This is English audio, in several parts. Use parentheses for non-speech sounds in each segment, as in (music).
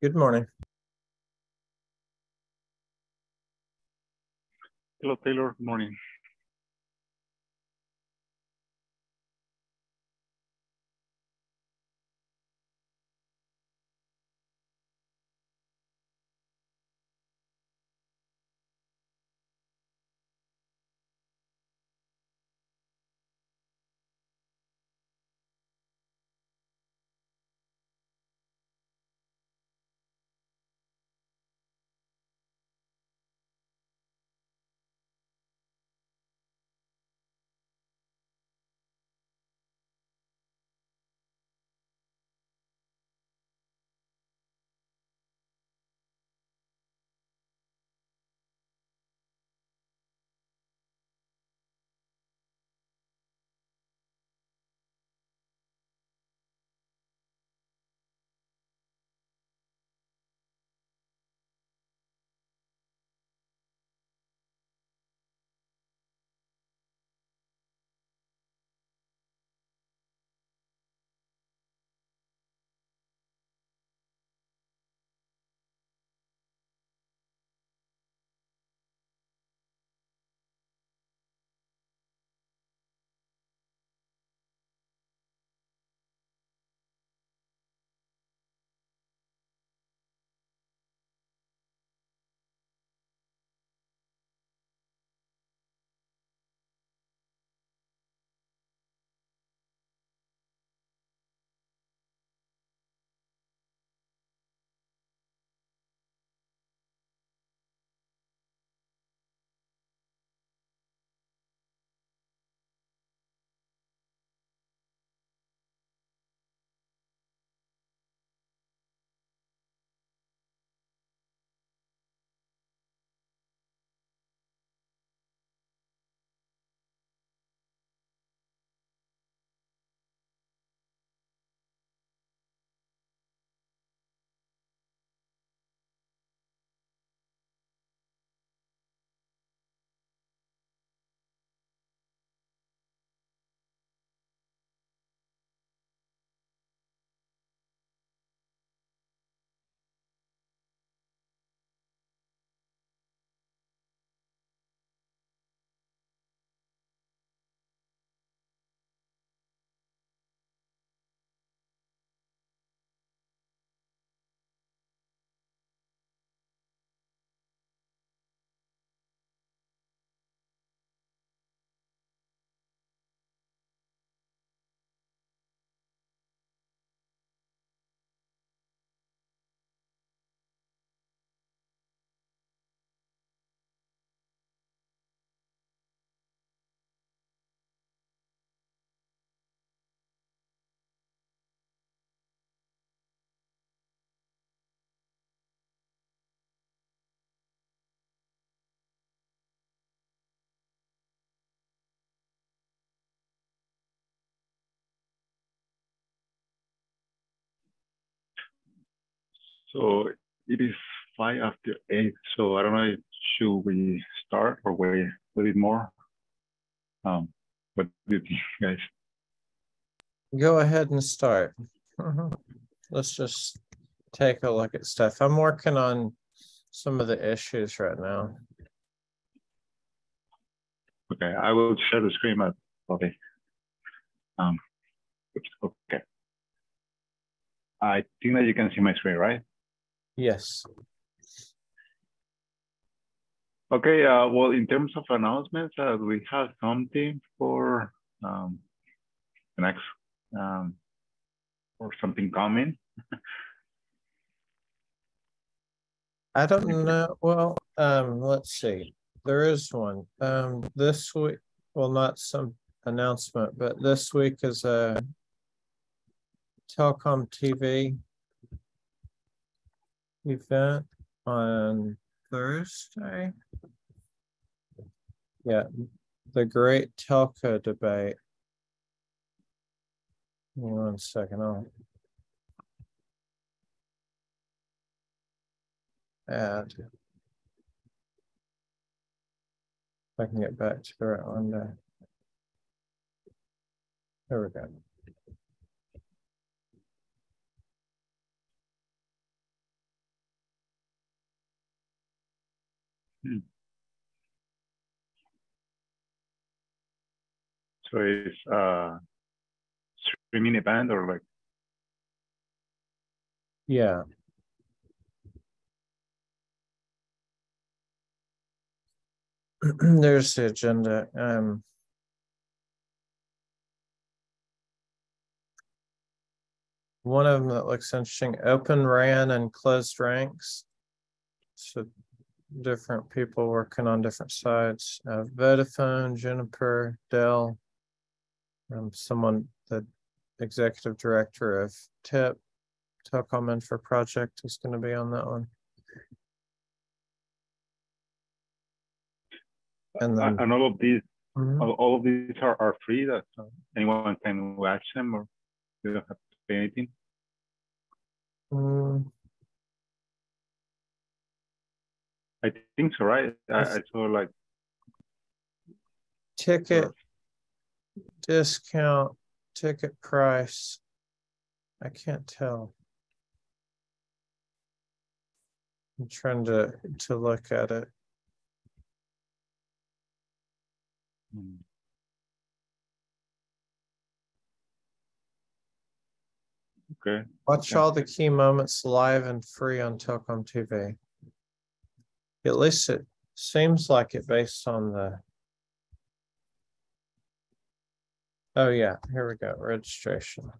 Good morning. Hello, Taylor. Good morning. So it is five after eight. So I don't know, if should we start or wait a little bit more? Um, what do you think, guys? Go ahead and start. Mhm. Let's just take a look at stuff. I'm working on some of the issues right now. Okay, I will share the screen, but okay. Um, okay. I think that you can see my screen, right? Yes. Okay, uh, well, in terms of announcements, uh, we have something for um, the next, um, or something coming. I don't know. Well, um, let's see. There is one. Um, this week, well, not some announcement, but this week is a TelecomTV event on Thursday. Yeah, the great telco debate. One second, I'll add. If I can get back to the right one there. There we go. (clears throat) So it's uh streaming event or like Yeah. (clears throat) There's the agenda. Um. One of them that looks interesting, open RAN and closed ranks. So different people working on different sides, uh, Vodafone, Juniper, Dell. Um, someone, the executive director of TIP, Telecom Infra Project is gonna be on that one. And then, and all of these Mhm. all, all of these are, are free that uh, anyone can watch them or you don't have to pay anything. Mm, I think so, right? I, I saw like ticket discount, ticket price. I can't tell. I'm trying to, to look at it. hmm, okay. Watch Yeah. all the key moments live and free on TelecomTV. At least it seems like it based on the. Oh, yeah, here we go, registration.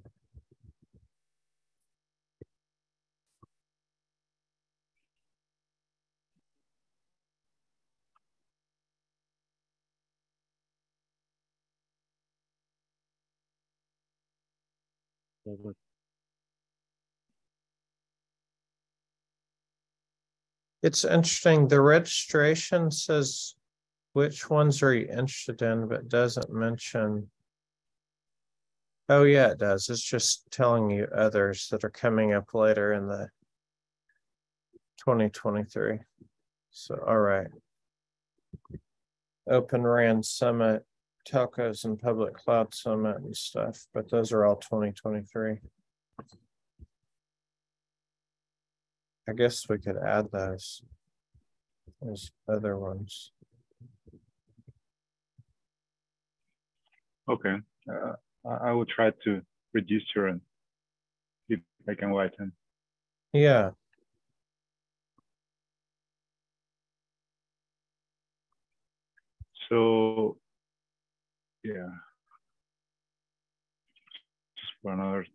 It's interesting. The registration says which ones are you interested in, but doesn't mention. Oh, yeah, it does. It's just telling you others that are coming up later in the 2023. So, all right. Open RAN Summit, telcos and public cloud summit and stuff, but those are all 2023. I guess we could add those. As other ones. Okay. Uh, I, I will try to register and see if I can watch them. Yeah, So, yeah. Just for another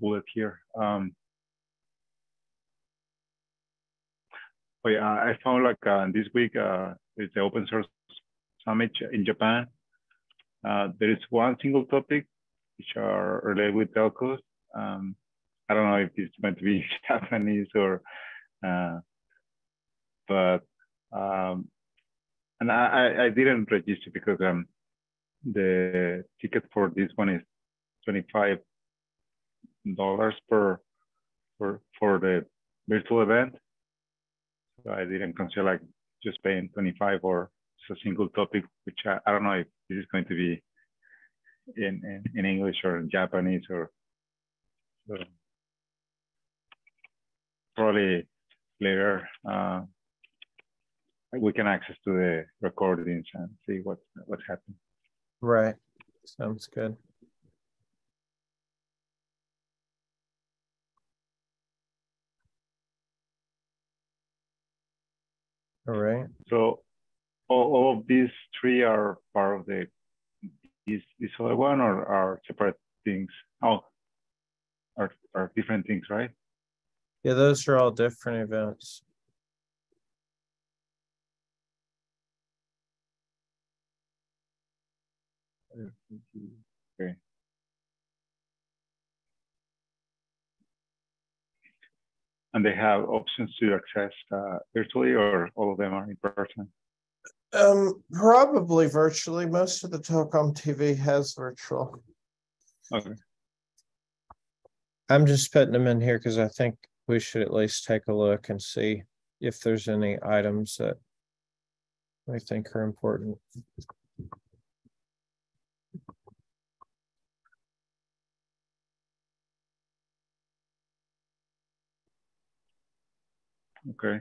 bullet here. Um, oh yeah, I found like uh, this week uh, it's the open source summit in Japan. Uh, there is one single topic which are related with telcos. Um, I don't know if it's meant to be (laughs) Japanese or, uh, but um, and I, I- I didn't register because um the ticket for this one is twenty five dollars per for for the virtual event. So I didn't consider like just paying twenty five or it's a single topic, which I, I don't know if this is going to be in in, in English or in Japanese or so probably later. Uh, we can access to the recordings and see what what's happening. right. Sounds good. All right, So all, all of these three are part of the this this other one or are separate things? Oh, are are different things, right? yeah, those are all different events. And they have options to access uh, virtually, or all of them are in person. Um, probably virtually. Most of the telecom TV has virtual. Okay. I'm just putting them in here because I think we should at least take a look and see if there's any items that we think are important. Okay.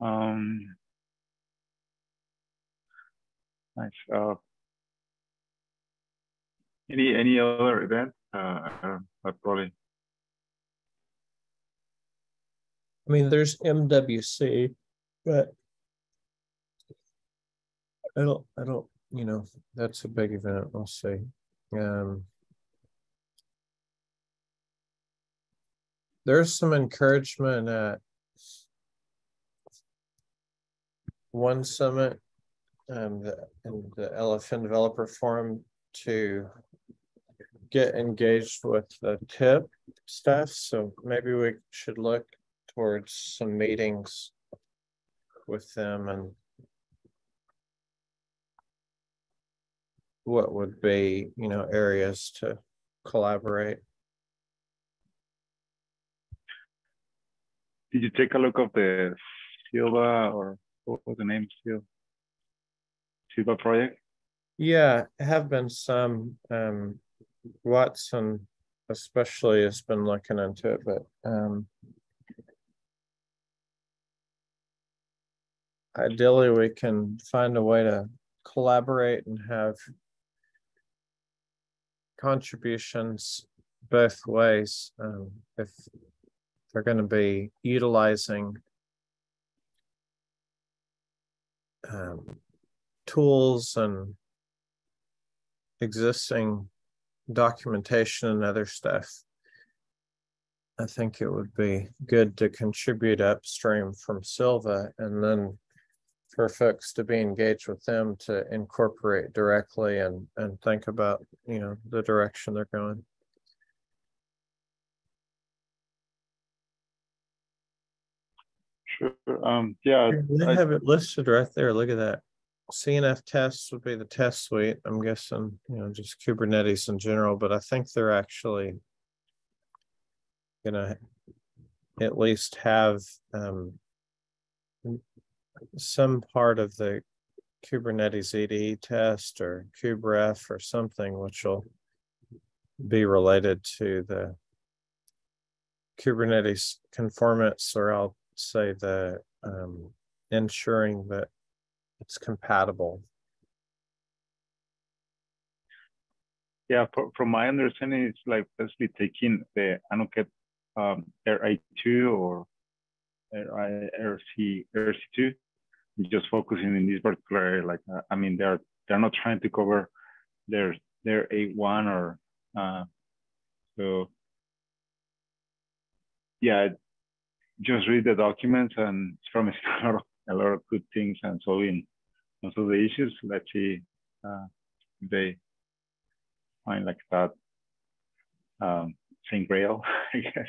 Um, nice. Uh, any any other event? Uh, I probably. I mean, there's MWC, but I don't, I don't, you know, that's a big event. We'll see. Um, there's some encouragement at one summit um, the, in the LFN developer forum to get engaged with the tip stuff. So maybe we should look towards some meetings with them and what would be, you know, areas to collaborate. Did you take a look of the Sylva or what was the name still? Sylva project? Yeah, have been some. Um, Watson, especially, has been looking into it, but um, ideally, we can find a way to collaborate and have contributions both ways. Um, if they're going to be utilizing um, tools and existing documentation and other stuff. I think it would be good to contribute upstream from Sylva and then for folks to be engaged with them to incorporate directly and and think about you know the direction they're going sure. Um yeah they I, have it listed right there. Look at that. Cnf tests would be the test suite i'm guessing you know just kubernetes in general but i think they're actually gonna at least have um some part of the Kubernetes E2E test or kuberef or something which will be related to the Kubernetes conformance, or I'll say the um, ensuring that it's compatible. Yeah, for, from my understanding, it's like basically taking the Anuket um, RA2 or RC, RC2 just focusing in this particular area. Like, uh, I mean, they're they're not trying to cover their their A1 or uh, so. Yeah, just read the documents and it's promising a (laughs) lot of, a lot of good things and solving most of the issues. Let's see uh, if they find like that um, Saint Grail, (laughs) I guess.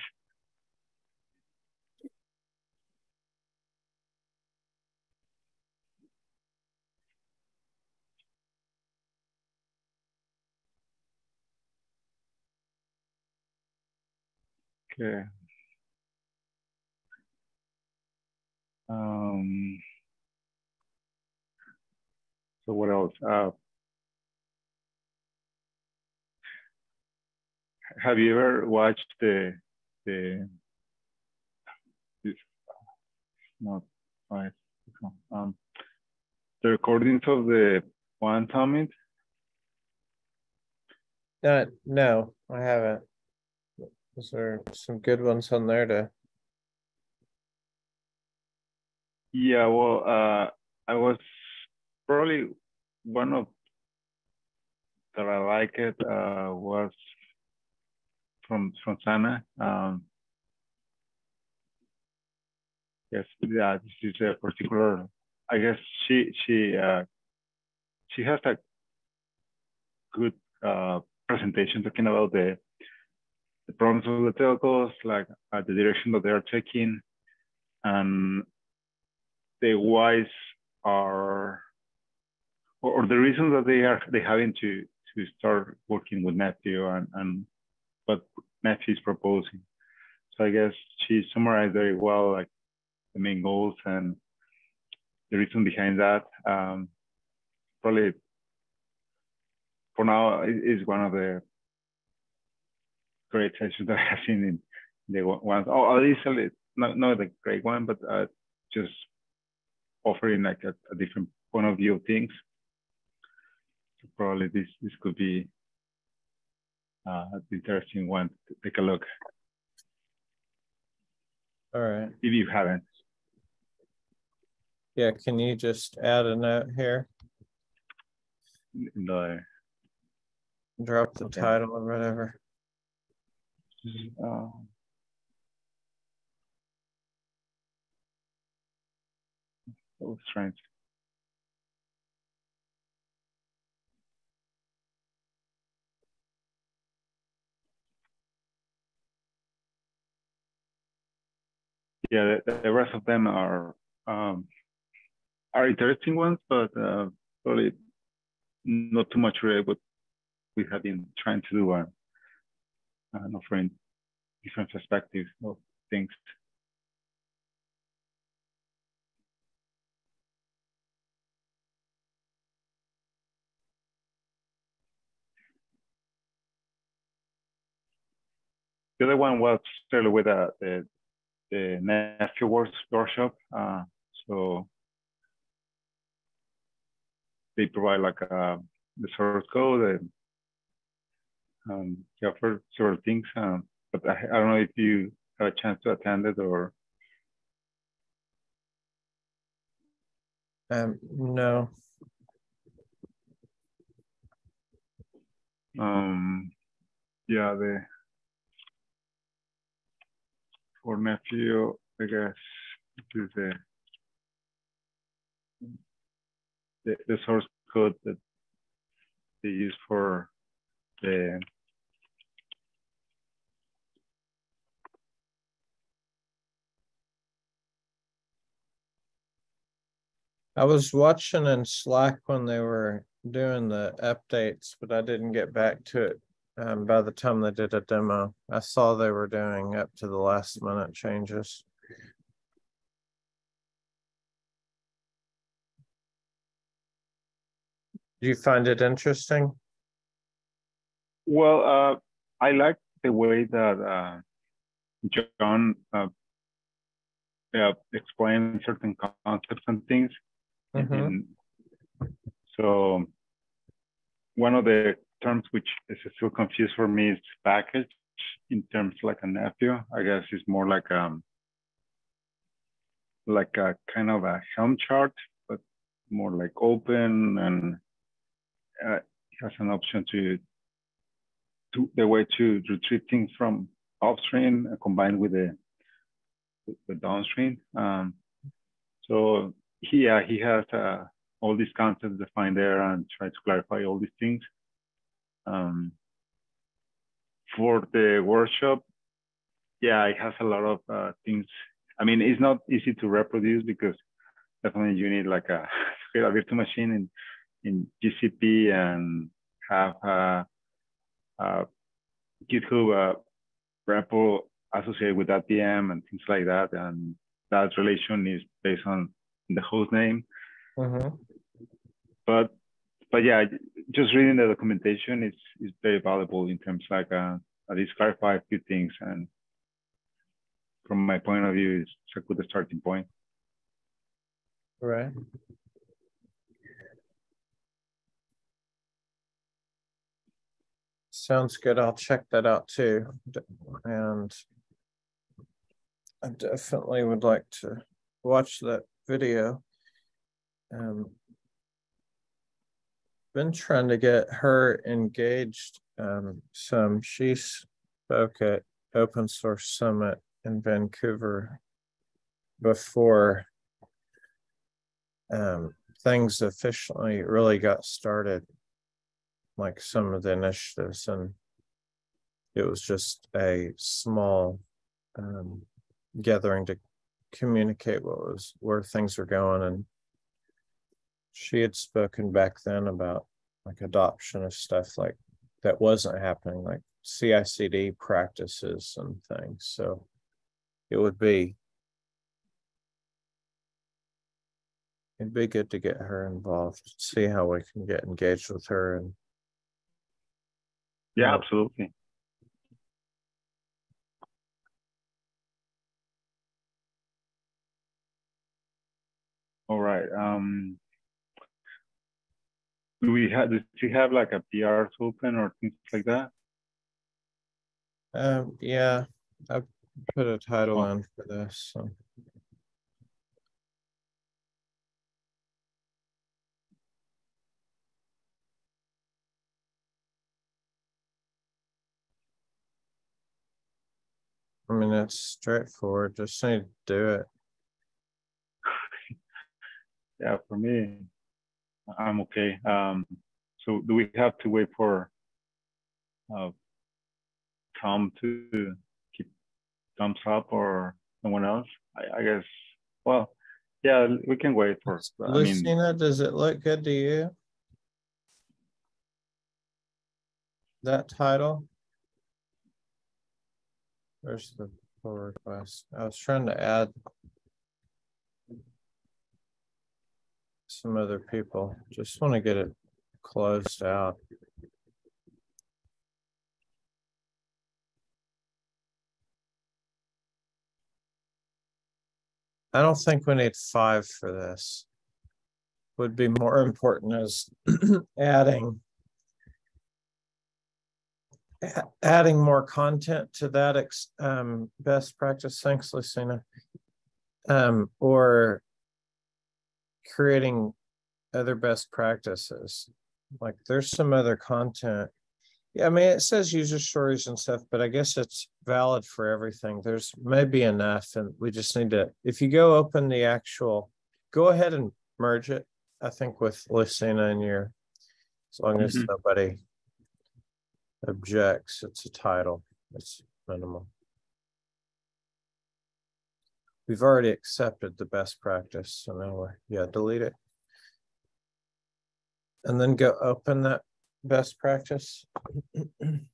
Okay. Um, so what else? Uh, have you ever watched the the not um, the recordings of the one summit? Uh, no, I haven't. Is there some good ones on there to? Yeah, well, uh, I was probably one of that I like it uh, was from from Sana. Um, yes, yeah, this is a particular. I guess she she uh, she has a good uh, presentation talking about the the problems of the telcos, like uh, the direction that they are taking, and the whys are, or, or, the reasons that they are they having to to start working with Matthew and, and what Matthew is proposing. So I guess she summarized very well like the main goals and the reason behind that. Um, probably for now is one of the great sessions (laughs) that I have seen in the ones, or at least not, not the great one, but uh, just offering like a, a, different point of view of things. So probably this this could be uh, an interesting one to take a look All right. if you haven't. Yeah, can you just add a note here? The, Drop the Okay. title or whatever. uh, so strange. Yeah, the, the rest of them are um, are interesting ones, but uh, probably not too much related what we have been trying to do and uh, offering different perspectives of things. The other one was still with uh, the the Nephio works workshop. Uh, so they provide like uh, the source code and um, yeah, for sort of things. Um, but I, I don't know if you have a chance to attend it or Um, no, um, yeah, the for Nephio, I guess is the the, the source code that they use for the I was watching in Slack when they were doing the updates, but I didn't get back to it. Um, by the time they did a demo, I saw they were doing up to the last minute changes. Do you find it interesting? Well, uh, I like the way that uh, John uh, yeah, explained certain concepts and things. Mhm. And so one of the terms which is still confused for me is package in terms like a Nephio. I guess it's more like um like a kind of a Helm chart, but more like open and uh, has an option to to the way to retrieve things from upstream combined with the the downstream. Um, so he uh, he has uh, all these concepts defined there and try to clarify all these things. Um, for the workshop, yeah, it has a lot of uh, things. I mean, it's not easy to reproduce because definitely you need like a, (laughs) a virtual machine in in GCP and have a, a GitHub uh, repo associated with that VM and things like that. And that relation is based on the host name. Mhm. But but yeah, just reading the documentation is is very valuable in terms like uh, at least clarify a few things. And from my point of view, it's a good starting point. Right. Sounds good. I'll check that out too. And I definitely would like to watch that video. Um, been trying to get her engaged um some. She spoke at Open Source Summit in Vancouver before um things officially really got started like some of the initiatives and it was just a small um gathering to communicate what was where things were going and she had spoken back then about like adoption of stuff like that wasn't happening like CICD practices and things so it would be it'd be good to get her involved see how we can get engaged with her and Yeah, Yeah. absolutely. All right. Um, do we have, does she have like a PR open or things like that? Um, yeah, I put a title Oh. in for this, so. I mean, it's straightforward, just need to do it. (laughs) Yeah, for me, I'm okay. Um, so do we have to wait for uh, Tom to keep thumbs up or someone else? I, I guess, well, yeah, we can wait for, I mean, does it look good to you? That title? Where's the pull request? I was trying to add some other people, just want to get it closed out. I don't think we need five for this. Would be more important is (clears throat) adding adding more content to that um, best practice. Thanks, Lucina. Um, or creating other best practices. Like there's some other content. Yeah, I mean, it says user stories and stuff, but I guess it's valid for everything. There's maybe enough and we just need to, if you go open the actual, go ahead and merge it. I think with Lucina and your, as long as Mhm. nobody objects, it's a title, it's minimal. We've already accepted the best practice, so now we're, yeah, delete it. And then go open that best practice. (clears throat)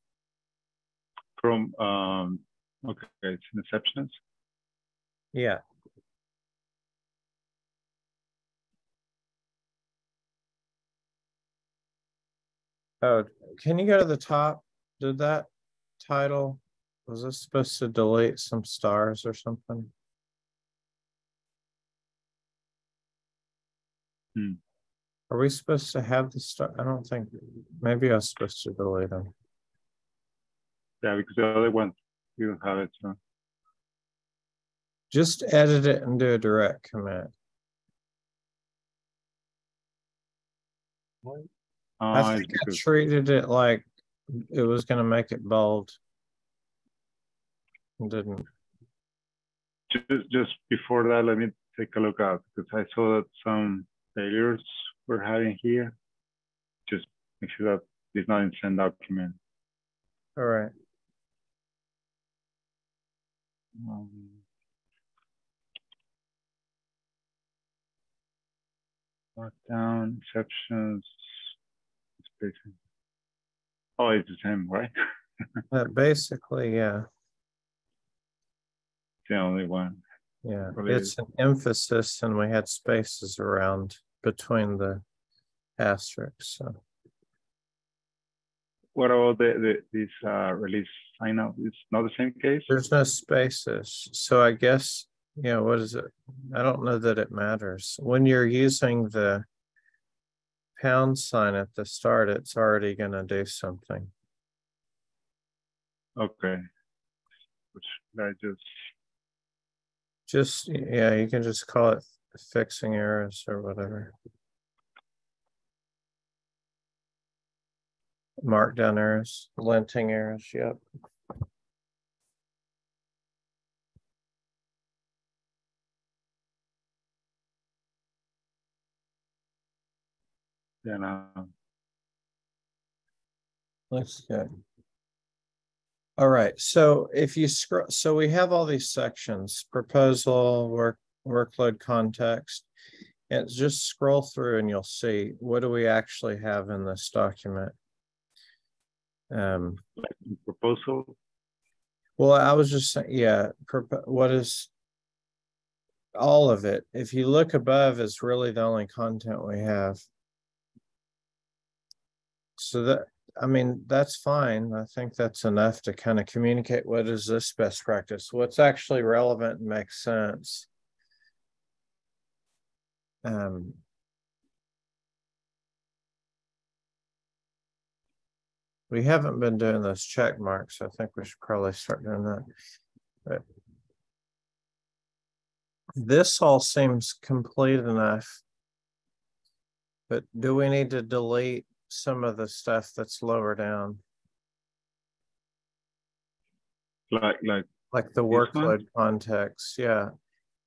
from, um, okay, it's in exceptions. Yeah. Oh, can you go to the top? Did that title, was this supposed to delete some stars or something? Hmm. Are we supposed to have the star? I don't think, maybe I was supposed to delete them. Yeah, because the other one, we don't have it, so. Just edit it and do a direct commit. I Uh, it's think I because, treated it like it was gonna make it bold. It Didn't, just, just before that, let me take a look out, because I saw that some failures we're having here. Just make sure that it's not in send document. all right, Um, Markdown, exceptions. spacing. Oh, it's the same, right? (laughs) Uh, basically, yeah, The only one. yeah, it's an emphasis and we had spaces around between the asterisks, so. What about the, the, this, uh, release sign up? It's not the same case? There's no spaces, so I guess, yeah, what is it? I don't know that it matters. When you're using the pound sign at the start, it's already gonna do something. Okay. Which I just, Just, yeah, you can just call it fixing errors or whatever. Markdown errors, linting errors, yep. you uh, know, Looks good. All right, so if you scroll, so we have all these sections, proposal, work, workload context. And just scroll through and you'll see, what do we actually have in this document? Um, proposal, well, I was just saying, yeah, what is? All of it, if you look above is really the only content we have. So that, I mean, that's fine. I think that's enough to kind of communicate what is this best practice, what's actually relevant and makes sense. Um. We haven't been doing those check marks. I think we should probably start doing that. But this all seems complete enough. But do we need to delete some of the stuff that's lower down, Like, like, like the workload context? Yeah.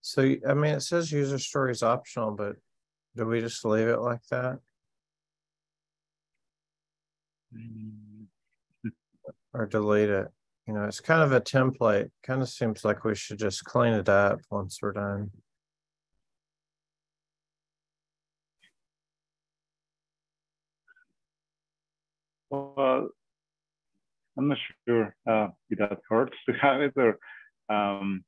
So, I mean, it says user story is optional, but do we just leave it like that? mm, or delete it. You know, it's kind of a template. Kind of seems like we should just clean it up once we're done. well, I'm not sure uh, if that hurts to have it or um,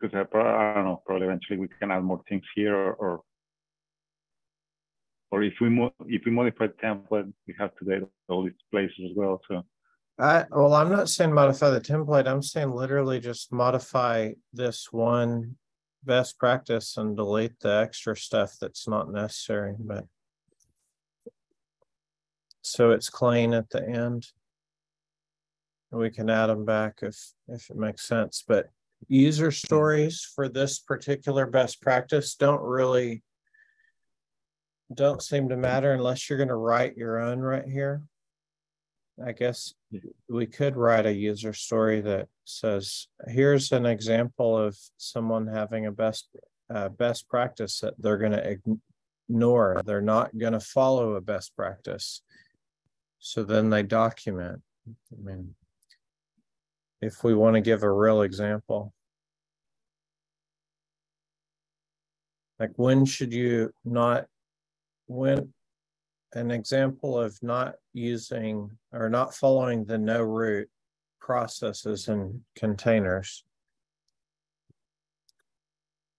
because uh, I, I don't know, probably eventually we can add more things here or or, or if we mo if we modify the template, we have to date all these places as well. So I, well, I'm not saying modify the template. I'm saying literally just modify this one best practice and delete the extra stuff that's not necessary, but so it's clean at the end. We can add them back if, if it makes sense, but user stories for this particular best practice don't really don't seem to matter unless you're gonna write your own right here. I guess we could write a user story that says, here's an example of someone having a best uh, best practice that they're gonna ignore. They're not gonna follow a best practice. So then they document. I mean, if we want to give a real example. Like when should you not, when, an example of not using or not following the no root processes and containers.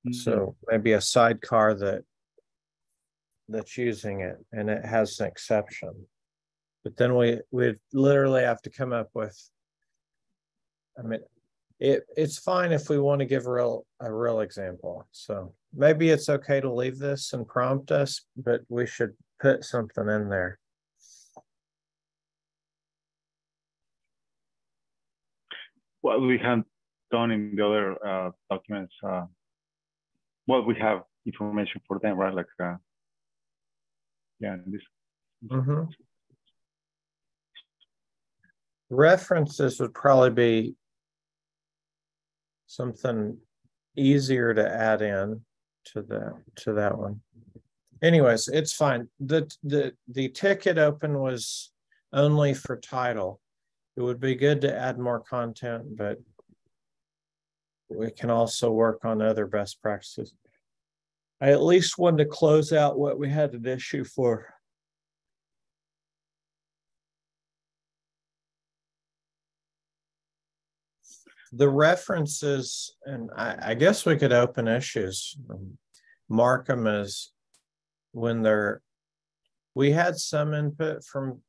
Mm-hmm. So maybe a sidecar that that's using it and it has an exception. But then we we literally have to come up with. I mean, it it's fine if we want to give a real a real example. So maybe it's okay to leave this and prompt us, but we should put something in there. what we have done in the other uh, documents, uh, well, we have information for them, right? Like, uh, yeah, this. Mhm. References would probably be something easier to add in to the, to that one. Anyways, it's fine. The, the, the ticket open was only for title. It would be good to add more content, but we can also work on other best practices. I at least wanted to close out what we had an issue for. The references, and I, I guess we could open issues. Mark them as when they're, we had some input from.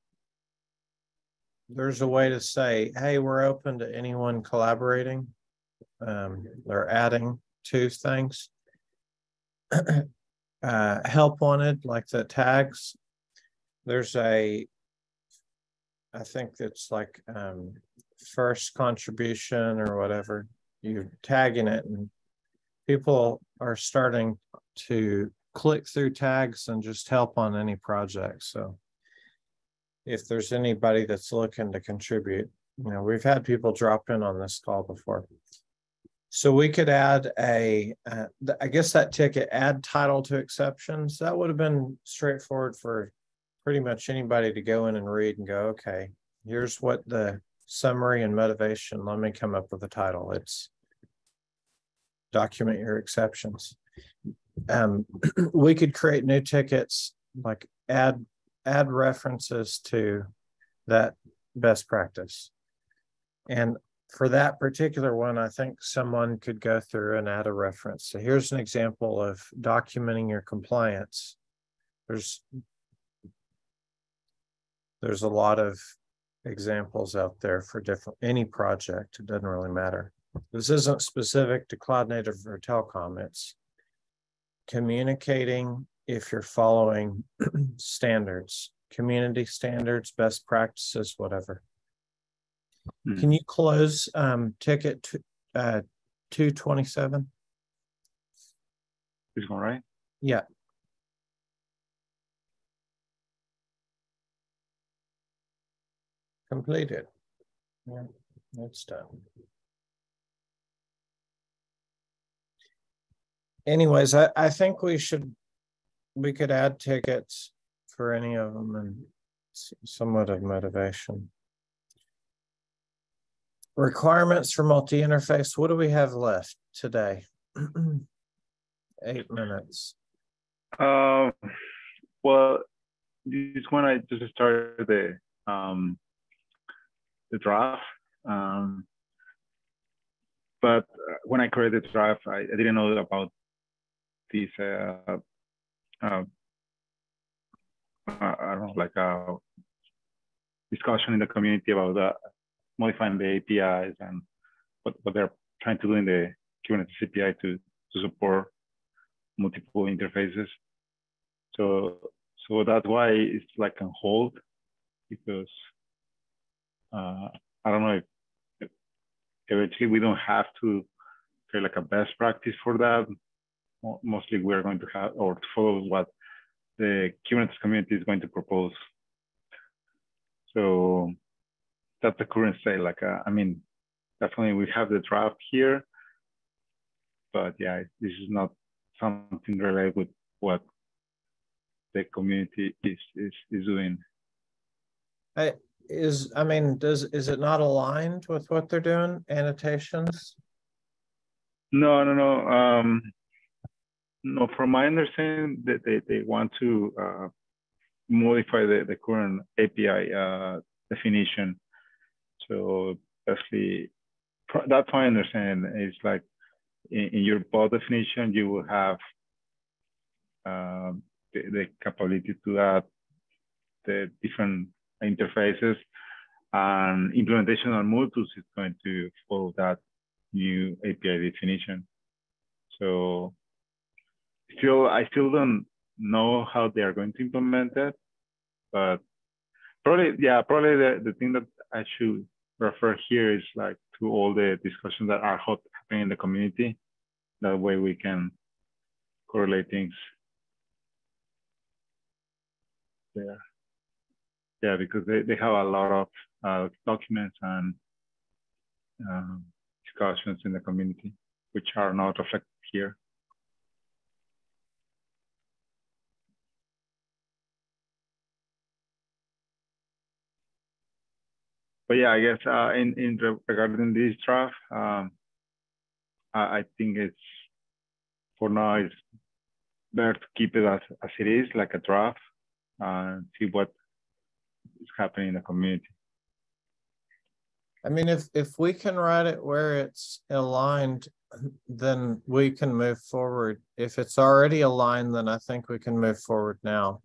There's a way to say, hey, we're open to anyone collaborating. Um, they're adding to things. (clears throat) Uh, help wanted, like the tags. There's a. I think it's like, um, first contribution or whatever, you're tagging it and. People are starting to click through tags and just help on any project, so. If there's anybody that's looking to contribute, you know, we've had people drop in on this call before. So we could add a, uh, I guess that ticket, add title to exceptions, that would have been straightforward for. Pretty much anybody to go in and read and go, okay, here's what the summary and motivation, let me come up with a title, it's. Document your exceptions. Um, (clears throat) we could create new tickets, like add, add references to that best practice. And for that particular one, I think someone could go through and add a reference. So here's an example of documenting your compliance. There's there's a lot of examples out there for different, any project, it doesn't really matter. This isn't specific to cloud native or telecom, it's communicating if you're following (clears throat) standards, community standards, best practices, whatever. Hmm. Can you close um ticket to uh two twenty-seven? This one, right? Yeah. Completed. Yeah, that's done. Anyways, I, I think we should, we could add tickets for any of them and somewhat of motivation. Requirements for multi-interface, what do we have left today? (clears throat) Eight minutes. Uh, well, this one I just started the um, the draft. Um, but uh, when I created the draft, I, I didn't know about this. Uh, uh, I don't know, like a discussion in the community about uh, modifying the APIs and what, what they're trying to do in the Kubernetes API to to support multiple interfaces. So so that's why it's like on hold because uh, I don't know if, eventually we don't have to create like a best practice for that. Mostly we're going to have or to follow what the Kubernetes community is going to propose. So that's the current state. Like uh, I mean, definitely we have the draft here, but yeah, this is not something related with what the community is is is doing. I, is, I mean, does, is it not aligned with what they're doing, annotations? No, no, no. Um, no, from my understanding, that they, they want to uh, modify the, the current API uh, definition. So basically, that's my understanding. It's like in, in your pod definition, you will have um, the, the capability to add the different interfaces and implementation on Multus is going to follow that new API definition. So still, I still don't know how they are going to implement that, but probably, yeah, probably the, the thing that I should refer here is like to all the discussions that are hot happening in the community. That way we can correlate things there. Yeah, because they, they have a lot of uh, documents and um, discussions in the community, which are not reflected here. But yeah, I guess uh, in, in regarding this draft, um, I, I think it's for now it's better to keep it as, as it is, like a draft, and see what is happening in the community. I mean, if, if we can write it where it's aligned, then we can move forward. If it's already aligned, then I think we can move forward now.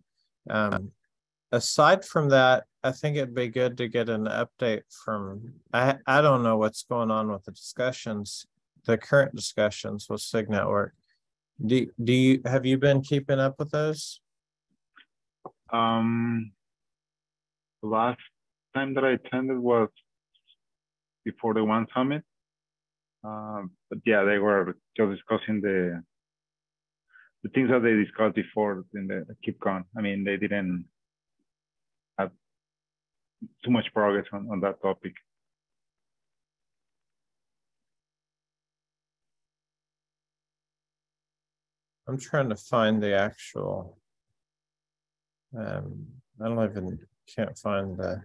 Um, aside from that, I think it'd be good to get an update from, I, I don't know what's going on with the discussions, the current discussions with Sig Network. Do, do you, have you been keeping up with those? Um, last time that I attended was before the One Summit. Um, but yeah, they were just discussing the the things that they discussed before in the KubeCon. I mean, they didn't have too much progress on, on that topic. I'm trying to find the actual. Um, I don't even, can't find the.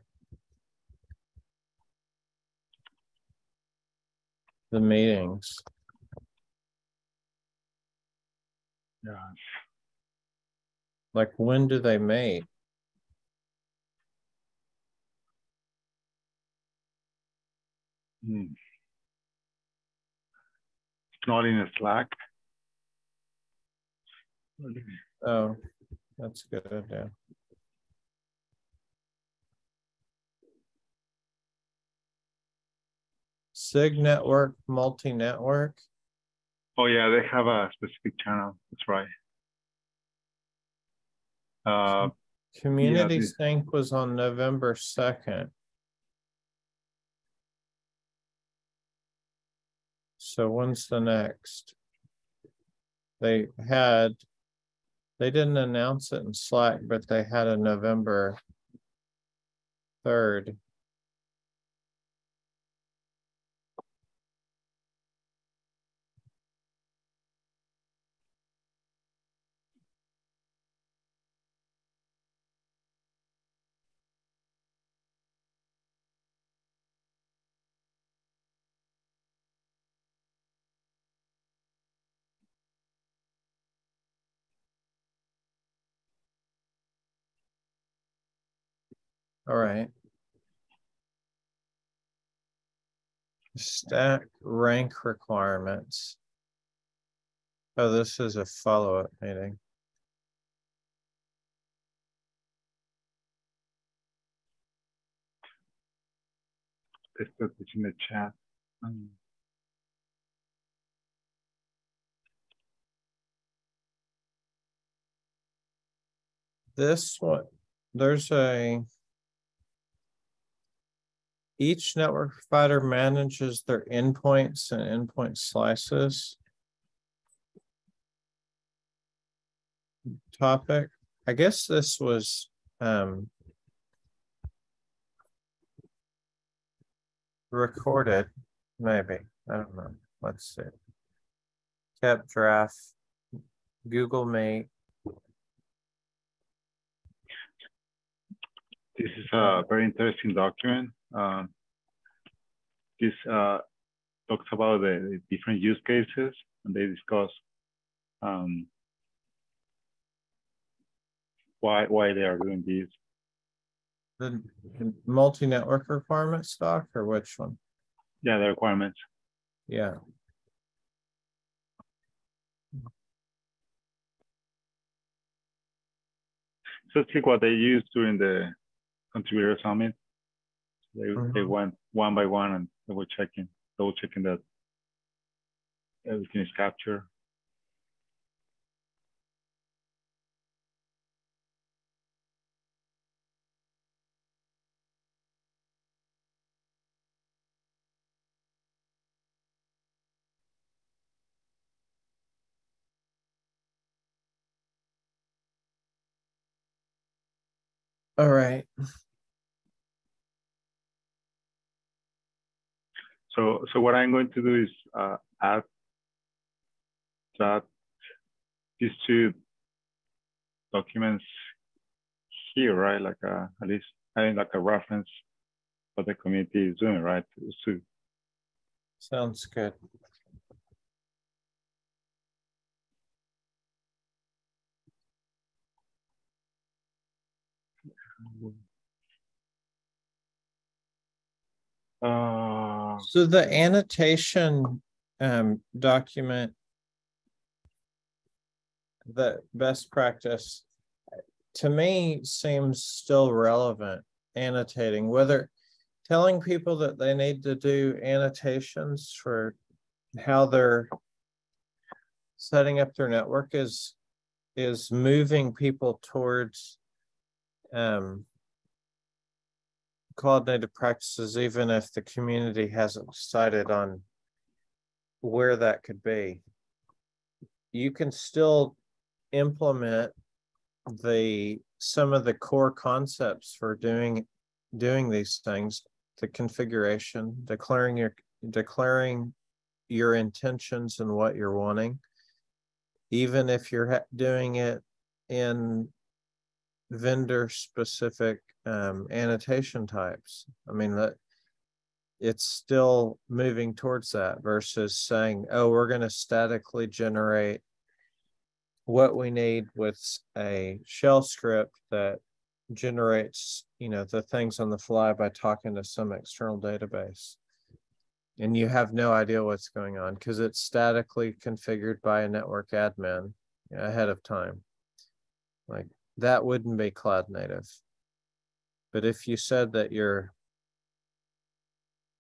The meetings. Yeah. Like, when do they meet? Hmm. It's not in a Slack. Oh, that's a good idea. Sig network, multi-network. Oh yeah, they have a specific channel. That's right. Uh, Community the- sync was on November second. So when's the next? They had. They didn't announce it in Slack, but they had a November. Third. All right. Stack rank requirements. Oh, this is a follow-up meeting. Es in the chat. Um, This one, there's a. Each network provider manages their endpoints and endpoint slices. Topic, I guess this was, um. Recorded, maybe, I don't know, let's see. KEP draft. Google Meet, This is a very interesting document. Um, this uh, talks about the, the different use cases and they discuss um, why why they are doing this. the the multi-network requirement stock or which one? Yeah, the requirements. Yeah. So it's like what they used during the contributor summit. They they Mhm. went one by one and they were checking, double checking that everything is captured. All right. So so what I'm going to do is uh, add that these two documents here, right? Like uh, at least having like a reference what the community is doing, right? So Sounds good. Uh, So the annotation um document. The best practice. To me, seems still relevant, annotating whether. Telling people that they need to do annotations for how they're. Setting up their network is, is moving people towards. Um. Native practices, even if the community hasn't decided on where that could be. You can still implement the, some of the core concepts for doing, doing these things. The configuration, declaring your, declaring your intentions and what you're wanting. Even if you're doing it in vendor specific um annotation types. I mean that it's still moving towards that versus saying, oh, we're gonna statically generate what we need with a shell script that generates, you know, the things on the fly by talking to some external database. And you have no idea what's going on because it's statically configured by a network admin ahead of time. Like that wouldn't be cloud native. But if you said that you're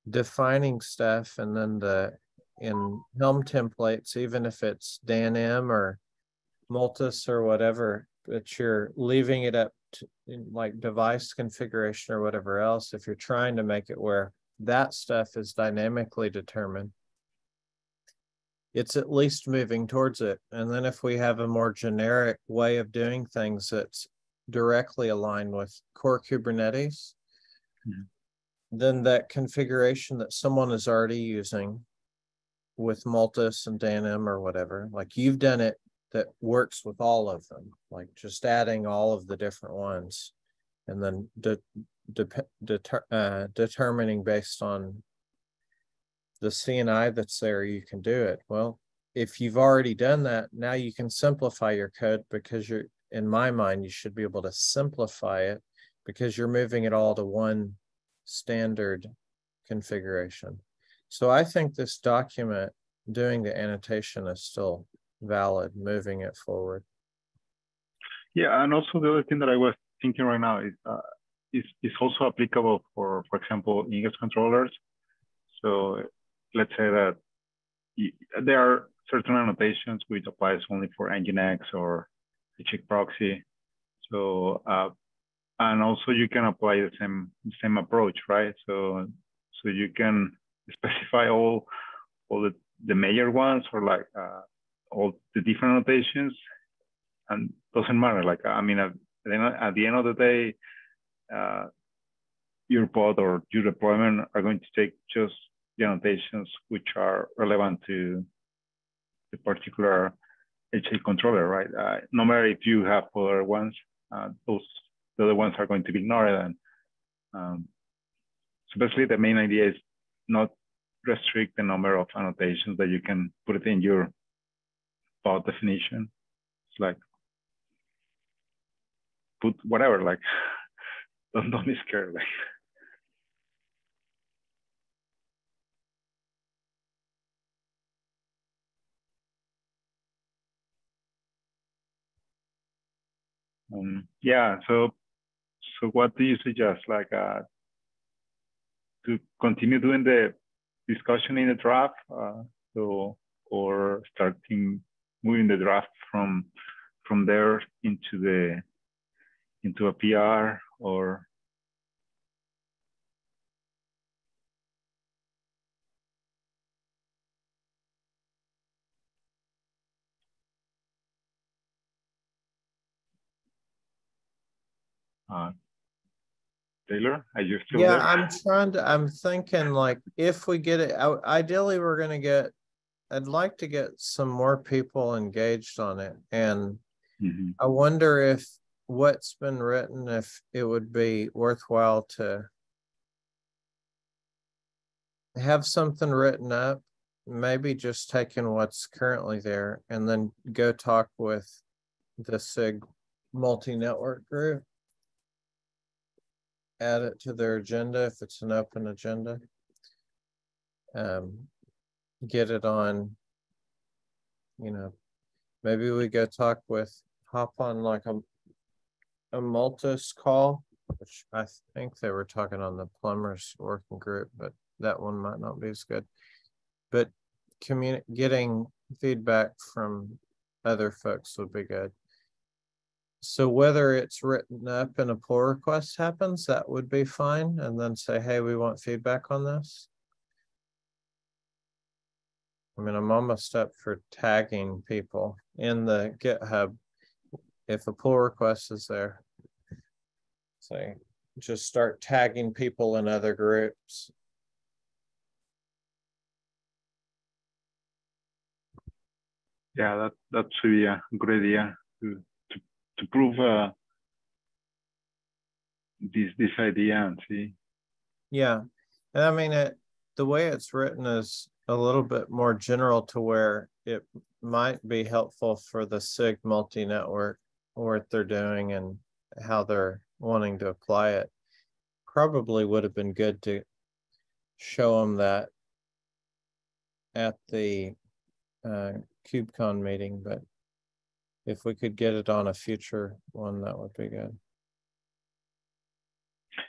defining stuff and then the in Helm templates, even if it's DANM or Multus or whatever, but you're leaving it up to, like device configuration or whatever else, if you're trying to make it where that stuff is dynamically determined, it's at least moving towards it. And then if we have a more generic way of doing things that's directly aligned with core Kubernetes, Mhm. then that configuration that someone is already using with Multus and DANM or whatever, like you've done it that works with all of them, like just adding all of the different ones. And then de- deter- uh, determining based on the CNI that's there, you can do it. Well, if you've already done that, now you can simplify your code because you're, in my mind, you should be able to simplify it because you're moving it all to one standard configuration. So I think this document doing the annotation is still valid, moving it forward. Yeah, and also the other thing that I was thinking right now is uh, is is also applicable for, for example, ingress controllers. So let's say that there are certain annotations which applies only for Nginx or HA proxy. So uh, and also you can apply the same same approach, right? So so you can specify all all the, the major ones or like uh, all the different annotations and doesn't matter. Like I mean, at, at the end of the day, uh, your pod or your deployment are going to take just the annotations which are relevant to the particular HA controller, right? Uh, no matter if you have other ones, uh, those the other ones are going to be ignored. And um, so basically, the main idea is not restrict the number of annotations that you can put it in your pod definition. It's like put whatever, like (laughs) don't don't be scared, like. Um, yeah, so so what do you suggest? Like uh, to continue doing the discussion in the draft, uh, so or starting moving the draft from from there into the into a PR or uh, Taylor, are you still Yeah, there? I'm trying to, I'm thinking like if we get it, I- ideally, we're gonna get, I'd like to get some more people engaged on it. And Mhm. I wonder if what's been written, if it would be worthwhile to have something written up, maybe just taking what's currently there and then go talk with the SIG multi-network group. Add it to their agenda if it's an open agenda. Um, get it on, you know, maybe we go talk with, hop on like a a Multus call, which I think they were talking on the plumbers working group, but that one might not be as good. But communi- getting feedback from other folks would be good. So whether it's written up and a pull request happens, that would be fine, and then say, hey, we want feedback on this. I mean, I'm almost up for tagging people in the GitHub if a pull request is there. Say, just start tagging people in other groups. Yeah, that that should be a good idea to to, prove uh, this this idea see. Yeah, and I mean it. The way it's written is a little bit more general to where it might be helpful for the SIG multi-network what they're doing and how they're wanting to apply it. Probably would have been good to show them that at the uh, KubeCon meeting, but if we could get it on a future one, that would be good.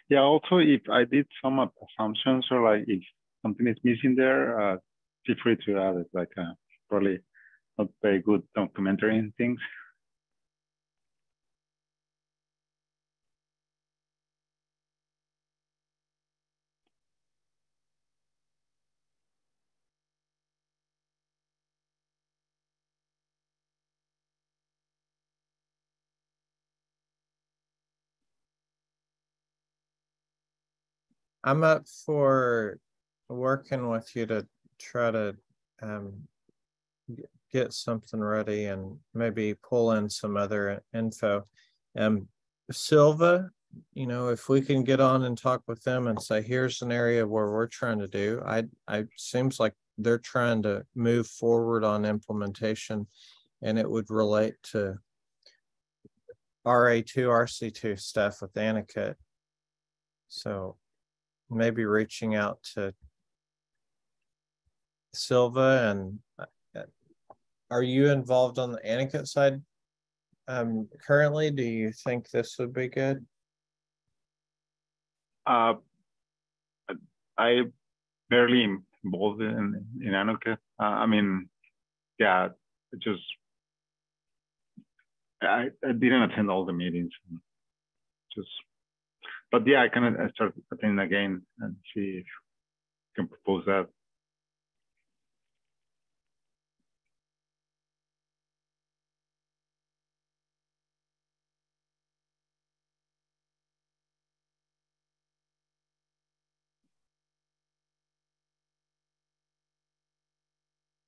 Yeah. Also, if I did some assumptions or like if something is missing there, uh, feel free to add it. Like uh, probably not very good documentary things. (laughs) I'm up for working with you to try to um, get something ready and maybe pull in some other info. Um, Sylva, you know, if we can get on and talk with them and say, here's an area where we're trying to do, I, I, seems like they're trying to move forward on implementation and it would relate to RA2, RC two stuff with Anuket. So maybe reaching out to Sylva and uh, are you involved on the Anuket side? Um, currently, do you think this would be good? Uh, I barely involved in in Anuket. Uh, I mean, yeah, just I, I didn't attend all the meetings. Just, but yeah, I can start attending again and see if I can propose that.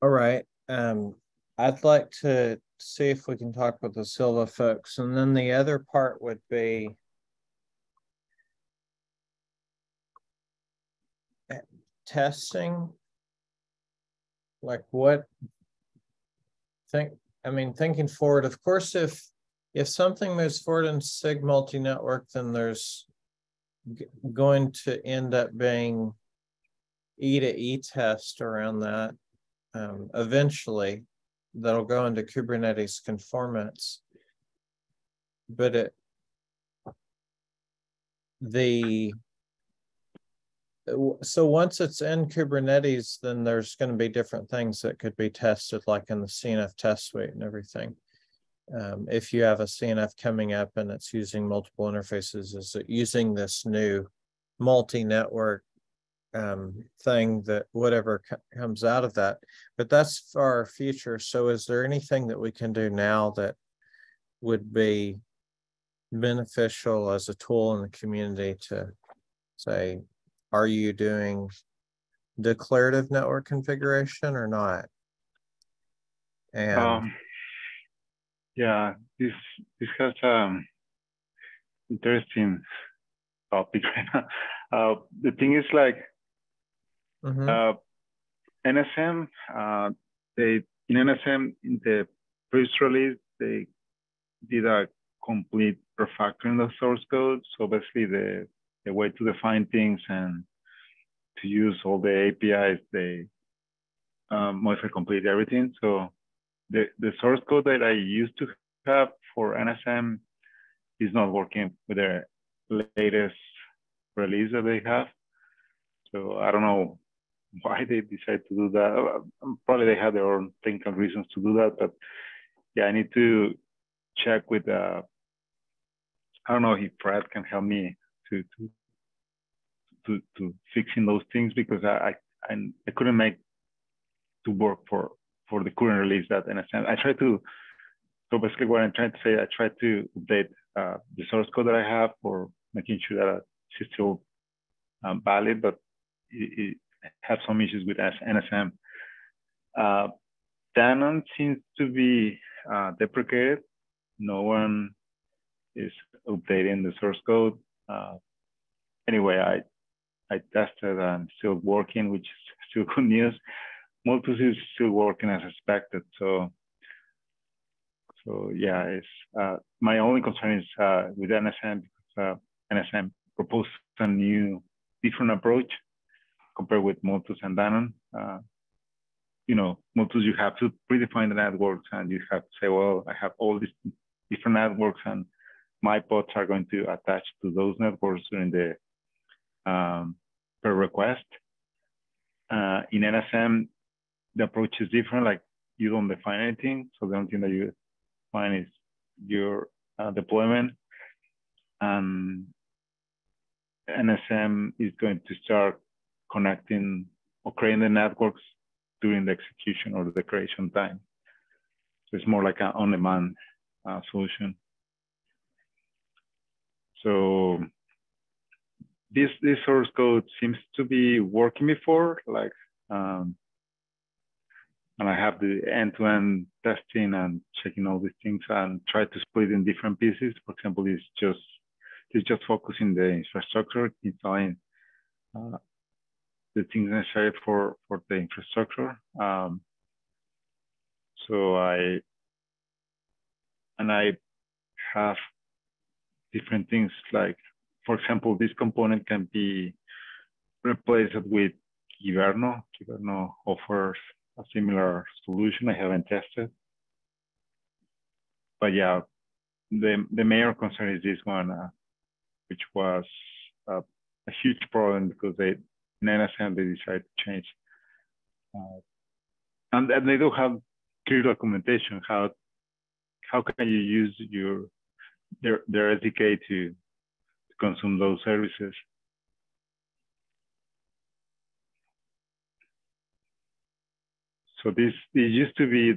All right, um, I'd like to see if we can talk with the Sylva folks, and then the other part would be testing. Like what? Think, I mean, thinking forward, of course, if, if something moves forward in SIG multi-network, then there's going to end up being E to E test around that um, eventually that'll go into Kubernetes conformance. But it the so once it's in Kubernetes, then there's going to be different things that could be tested, like in the CNF test suite and everything. Um, if you have a CNF coming up and it's using multiple interfaces, is it using this new multi-network um, thing that whatever co- comes out of that. But that's for our future. So is there anything that we can do now that would be beneficial as a tool in the community to say, are you doing declarative network configuration or not? And Um, yeah, this this has um interesting topic (laughs) right now. Uh, the thing is like Mhm. uh, NSM, uh, they in NSM in the previous release they did a complete refactoring of source code. So basically the the way to define things and to use all the APIs, they um, modify complete everything. So the the source code that I used to have for NSM is not working with the latest release that they have. So I don't know why they decide to do that. Probably they have their own technical reasons to do that, but yeah, I need to check with. Uh, I don't know if Fred can help me to to to, to fixing those things because I, I I couldn't make to work for for the current release that NSM. I try to. So basically, what I'm trying to say, I try to update uh, the source code that I have for making sure that it's still um, valid, but it, it have some issues with NSM. Uh, seems to be uh, deprecated. No one is updating the source code. Uh, anyway, I I tested and still working, which is (laughs) still good news. Multus is still working as expected. So so yeah, it's uh, my only concern is uh, with NSM because uh, NSM proposed a new different approach compared with Multus and DANM. Uh, you know, Multus, you have to predefine the networks and you have to say, well, I have all these different networks and my pods are going to attach to those networks during the um, per request. Uh, in NSM, the approach is different. Like you don't define anything. So the only thing that you define is your uh, deployment. And NSM is going to start connecting or creating the networks during the execution or the creation time. So it's more like an on-demand uh, solution. So this this source code seems to be working before, like, um, and I have the end-to-end testing and checking all these things and try to split in different pieces. For example, it's just it's just focusing the infrastructure, installing uh, the things necessary for for the infrastructure. Um, so I and I have different things like, for example, this component can be replaced with Kyverno. Kyverno offers a similar solution. I haven't tested. But yeah, the, the major concern is this one, uh, which was a huge problem because they, in NSM, they decided to change. Uh, and, and they do have clear documentation how how can you use your their their SDK to, to consume those services. So this this used to be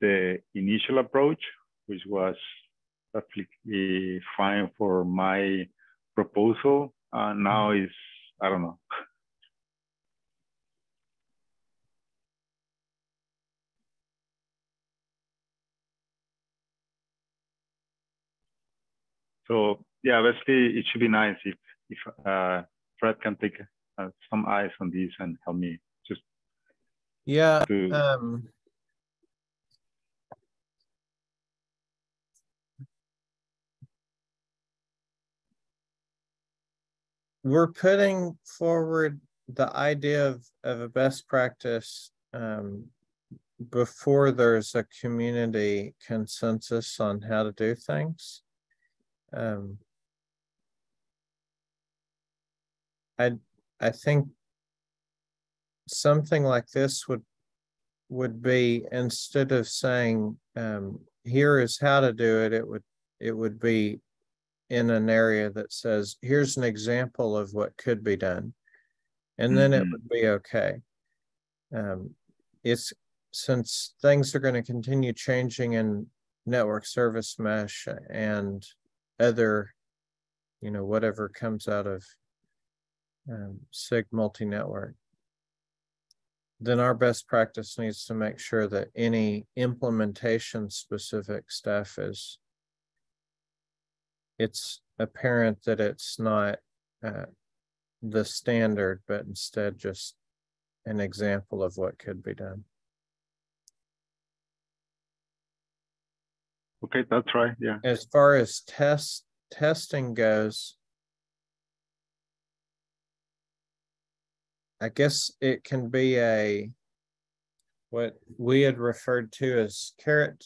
the initial approach, which was perfectly fine for my proposal. And now is I don't know. So yeah, basically it should be nice if if uh, Fred can take uh, some eyes on this and help me just. Yeah. To... Um, we're putting forward the idea of, of a best practice um, before there's a community consensus on how to do things. Um, I I think something like this would would be instead of saying um, here is how to do it, it would it would be in an area that says here's an example of what could be done, and then mm-hmm. it would be okay. Um, it's since things are going to continue changing in network service mesh and other, you know, whatever comes out of um, SIG multi-network, then our best practice needs to make sure that any implementation specific stuff is it's apparent that it's not uh, the standard, but instead just an example of what could be done. Okay, that's right. Yeah. As far as test testing goes, I guess it can be a what we had referred to as carrot.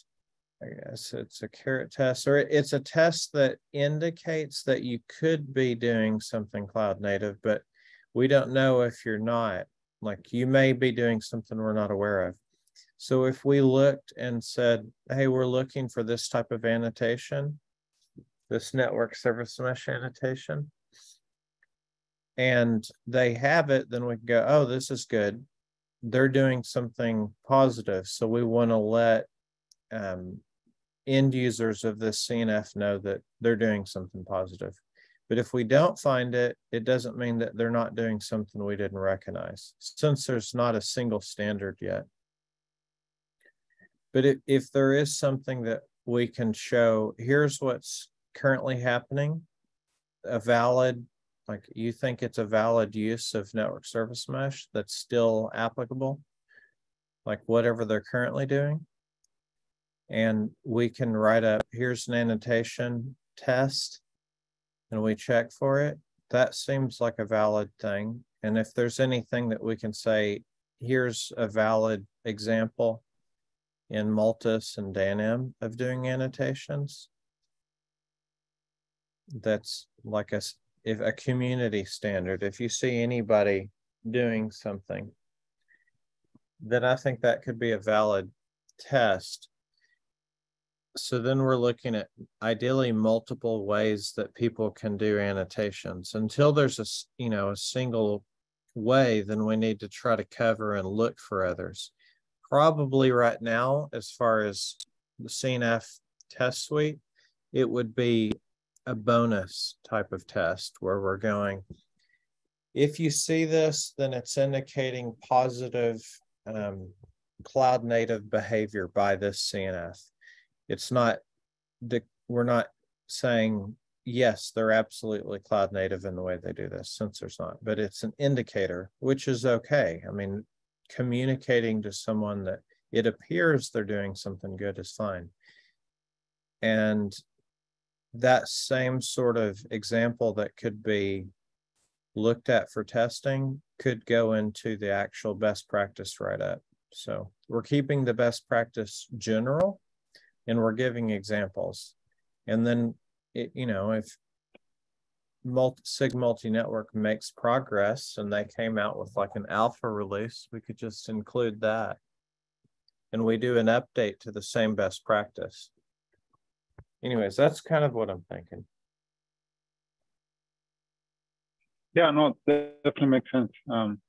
I guess it's a carrot test, or it's a test that indicates that you could be doing something cloud native, but we don't know if you're not. Like you may be doing something we're not aware of. So if we looked and said, hey, we're looking for this type of annotation, this network service mesh annotation, and they have it, then we can go, oh, this is good. They're doing something positive. So we want to let um, end users of this CNF know that they're doing something positive. But if we don't find it, it doesn't mean that they're not doing something we didn't recognize, since there's not a single standard yet. But if, if there is something that we can show, here's what's currently happening, a valid, like you think it's a valid use of network service mesh that's still applicable, like whatever they're currently doing. And we can write up, here's an annotation test, and we check for it. That seems like a valid thing. And if there's anything that we can say, here's a valid example in Multus and DANM of doing annotations. That's like a, if a community standard. If you see anybody doing something, then I think that could be a valid test. So then we're looking at ideally multiple ways that people can do annotations. Until there's a you know a single way, then we need to try to cover and look for others probably right now, as far as the CNF test suite, it would be a bonus type of test where we're going, if you see this, then it's indicating positive um, cloud native behavior by this CNF. It's not, we're not saying, yes, they're absolutely cloud native in the way they do this, since there's not, but it's an indicator, which is okay. I mean, communicating to someone that it appears they're doing something good is fine. And that same sort of example that could be looked at for testing could go into the actual best practice write up. So we're keeping the best practice general and we're giving examples. And then, it, you know, if multi, SIG multi-network makes progress and they came out with like an alpha release, we could just include that. And we do an update to the same best practice. Anyways, that's kind of what I'm thinking. Yeah, no, definitely makes sense. Um,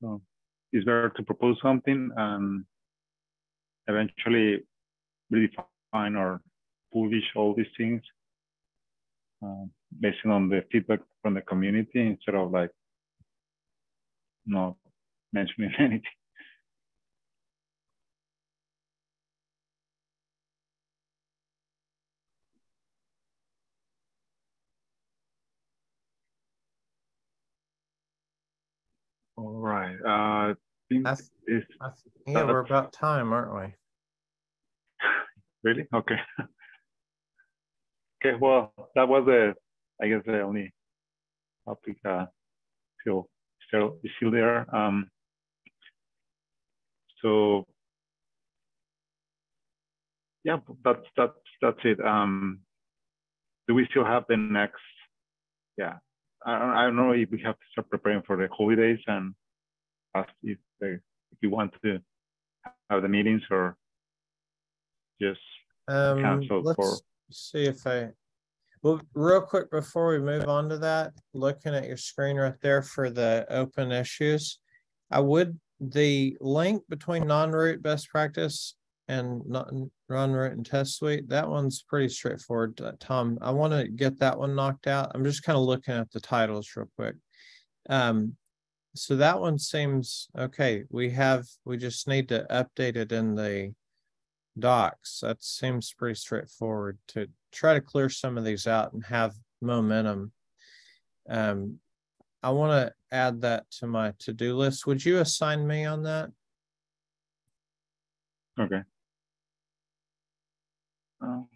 so it's better to propose something and eventually redefine or publish all these things uh, based on the feedback from the community instead of like not mentioning (laughs) anything. All right. Uh, I think I yeah, we're about time, aren't we? (laughs) really? Okay. (laughs) okay. Well, that was the, I guess, the only topic. Uh, still, still, still there. Um. So. Yeah, that's that's that's it. Um. Do we still have the next? Yeah, I don't, I don't know if we have to start preparing for the holidays and ask if they if you want to have the meetings or just um, cancel for. See if I. Well, real quick before we move on to that, looking at your screen right there for the open issues, I would the link between non-root best practice and run root and test suite that one's pretty straightforward uh, tom. I want to get that one knocked out. I'm just kind of looking at the titles real quick. Um so that one seems okay. We have we just need to update it in the docs. That seems pretty straightforward to try to clear some of these out and have momentum. Um i want to add that to my to-do list. Would you assign me on that? Okay. Um,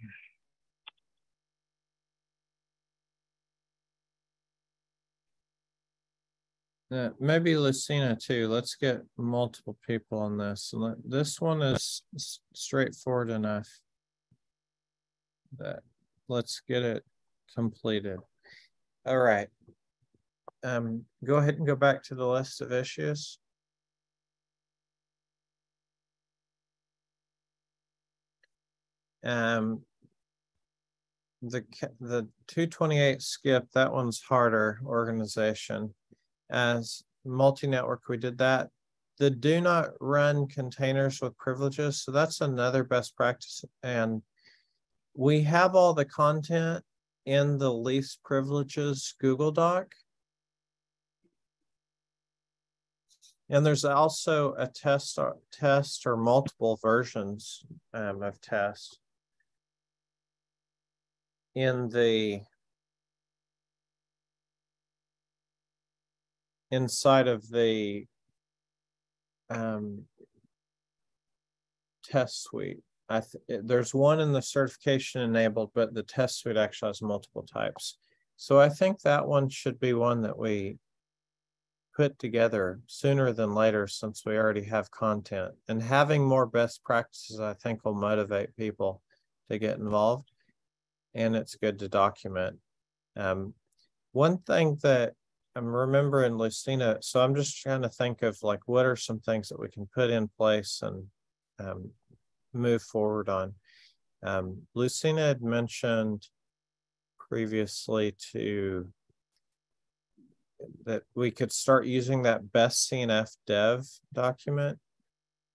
maybe Lucina too. Let's get multiple people on this. This one is straightforward enough that let's get it completed. All right. Um, go ahead and go back to the list of issues. Um, the the 228 skip that one's harder organization as multi-network we did that. The do not run containers with privileges so that's another best practice. And we have all the content in the least privileges google doc. And there's also a test or, test or multiple versions um, of test in the inside of the um, test suite. I th there's one in the certification enabled, but the test suite actually has multiple types. So I think that one should be one that we put together sooner than later since we already have content and having more best practices, I think will motivate people to get involved and it's good to document. Um, one thing that I'm remembering Lucina, so I'm just trying to think of like what are some things that we can put in place and um, move forward on. Um, Lucina had mentioned previously to that we could start using that best CNF dev document.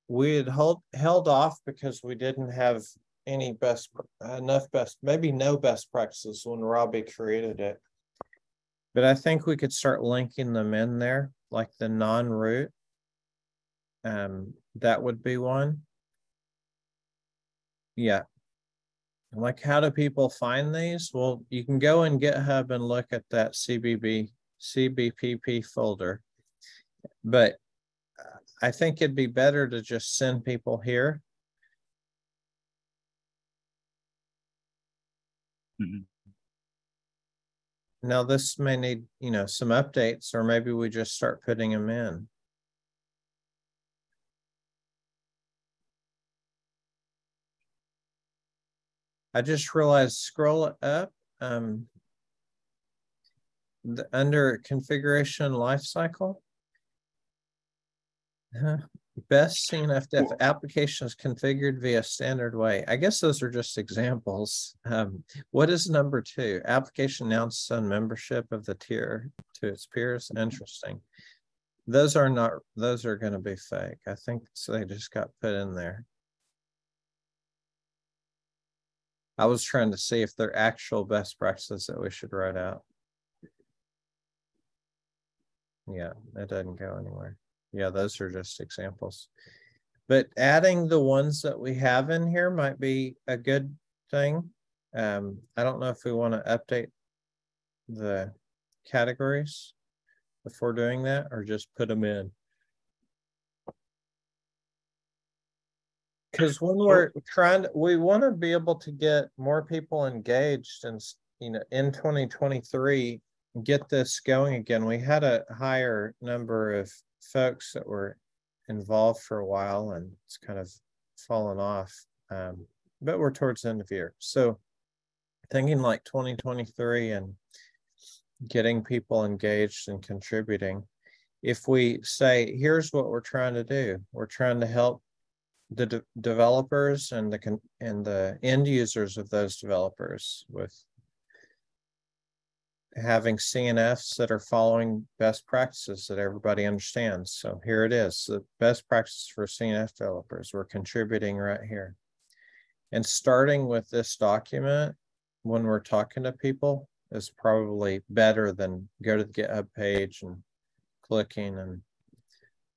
We had hold, held off because we didn't have any best, enough best, maybe no best practices when Robbie created it. But I think we could start linking them in there, like the non-root. Um, that would be one. Yeah. Like, how do people find these? Well, you can go in GitHub and look at that CBB, CBPP folder. But uh, I think it'd be better to just send people here. Mhm. Now, this may need, you know, some updates, or maybe we just start putting them in. I just realized scroll up, um. The, under configuration lifecycle. Huh, Best CNF dev applications configured via standard way. I guess those are just examples. Um, what is number two? Application announced on membership of the tier to its peers. Interesting. Those are not, those are gonna be fake. I think so they just got put in there. I was trying to see if they're actual best practices that we should write out. Yeah, it doesn't go anywhere. Yeah, those are just examples. But adding the ones that we have in here might be a good thing. Um, I don't know if we want to update the categories before doing that or just put them in. Because when we're trying, to- we want to be able to get more people engaged and, you know, in twenty twenty-three, get this going again. We had a higher number of folks that were involved for a while and it's kind of fallen off. Um, but we're towards the end of year. So thinking like twenty twenty-three and getting people engaged and contributing. If we say, here's what we're trying to do, we're trying to help the de- developers and the con- and the end users of those developers with having CNFs that are following best practices that everybody understands. So here it is, the best practices for CNF developers. We're contributing right here. And starting with this document, when we're talking to people, is probably better than go to the GitHub page and clicking and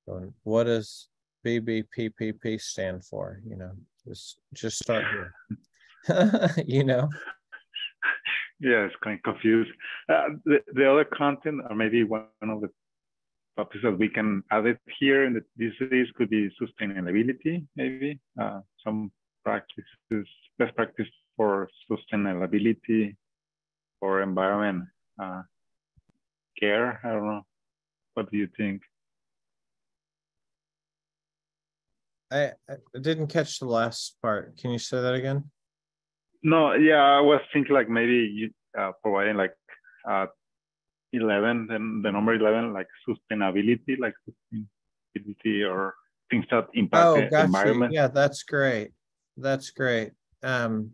going, what does BBPPP stand for? You know, just just start here. (laughs) you know, Yeah, it's kind of confused. Uh, the, the other content, or maybe one of the topics that we can add it here in the, series could be sustainability, maybe uh, some practices, best practice for sustainability or environment uh, care. I don't know. What do you think? I, I didn't catch the last part. Can you say that again? No, yeah, I was thinking like maybe you uh, providing like uh, 11, then the number 11, like sustainability, like sustainability or things that impact Oh, the got you. environment. Yeah, that's great. That's great. Um.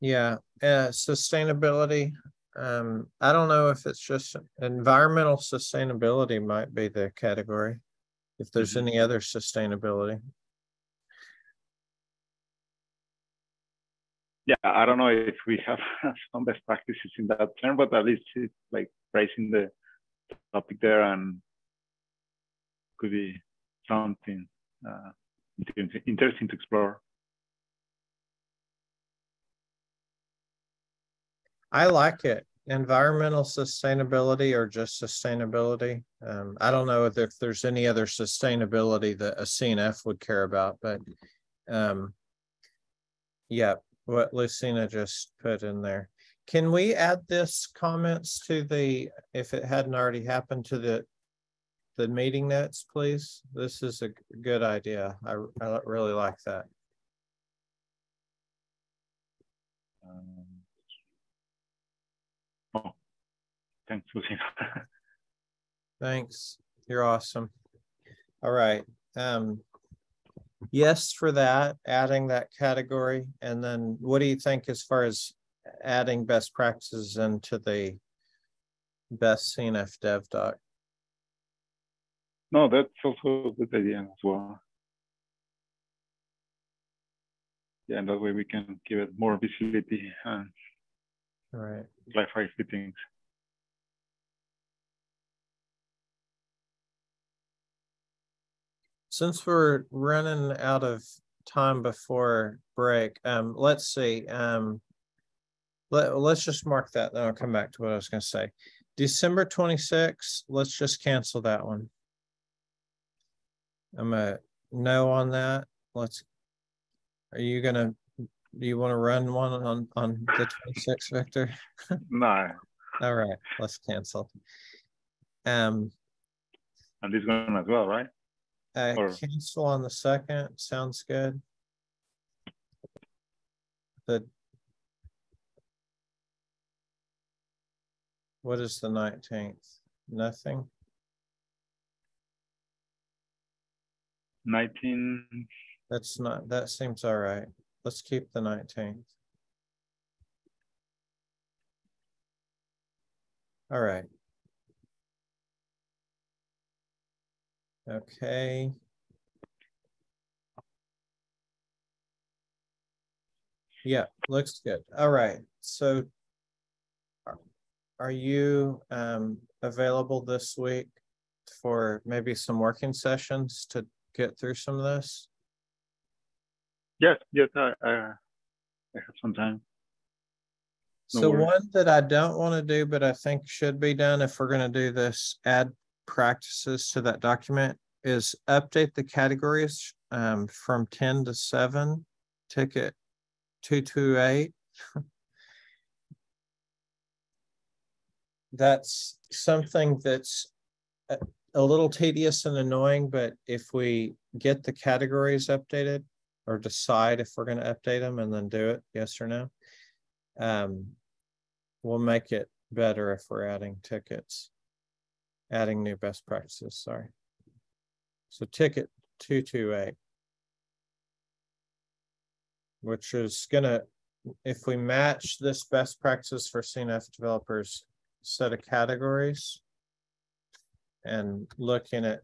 Yeah, uh, sustainability. Um, I don't know if it's just environmental sustainability might be the category. If there's Mhm. any other sustainability. Yeah, I don't know if we have (laughs) some best practices in that term, but at least it's like raising the topic there and could be something uh, interesting to explore. I like it. Environmental sustainability or just sustainability. Um, I don't know if there's any other sustainability that a CNF would care about, but um. Yeah, what Lucina just put in there. Can we add this comments to the, if it hadn't already happened to the the meeting notes, please? This is a good idea. I I really like that. Um, oh, thanks, Lucina. (laughs) Thanks. You're awesome. All right. Um. Yes, for that, adding that category. And then what do you think as far as adding best practices into the best CNF dev doc? no, that's also a good idea as well. yeah, and that way we can give it more visibility and Right. clarify few things. Since we're running out of time before break, um, let's see, um. Let, let's just mark that, then I'll come back to what I was gonna say. December twenty-sixth, let's just cancel that one. I'm a no on that. Let's. Are you gonna, do you wanna run one on, on the twenty-sixth, Victor? (laughs) No, All right, let's cancel. Um, and this one as well, right? Uh, Or- cancel on the second, sounds good. The. What is the nineteenth? Nothing? Nineteen, That's not, that seems all right. Let's keep the nineteenth. All right. Okay. Yeah, looks good. All right, so. are- you um available this week for maybe some working sessions to get through some of this? yes, yes, I, I, I have some time. No So worries. one that I don't want to do, but I think should be done if we're gonna do this, add practices to that document. Is update the categories um from ten to seven, ticket two two eight. (laughs) That's something that's a, little tedious and annoying, but if we get the categories updated. Or decide if we're gonna update them and then do it, yes or no. Um, we'll make it better if we're adding tickets. Adding new best practices, sorry. So ticket two two eight. Which is gonna, if we match this best practice for CNF developers set of categories. And looking at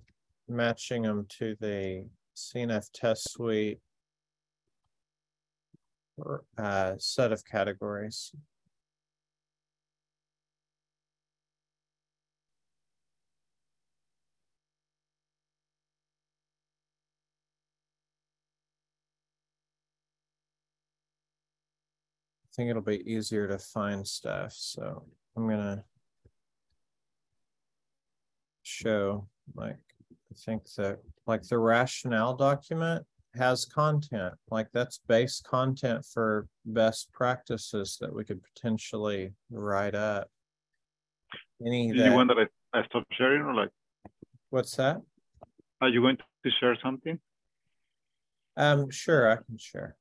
matching them to the CNF test suite. Uh set of categories. Think it'll be easier to find stuff, so I'm gonna. Show, like, I think that, like, the rationale document has content, like, that's base content for best practices that we could potentially write up. Any Do you want that, that I, I stop sharing or like, what's that? are you going to share something? Um, sure, I can share.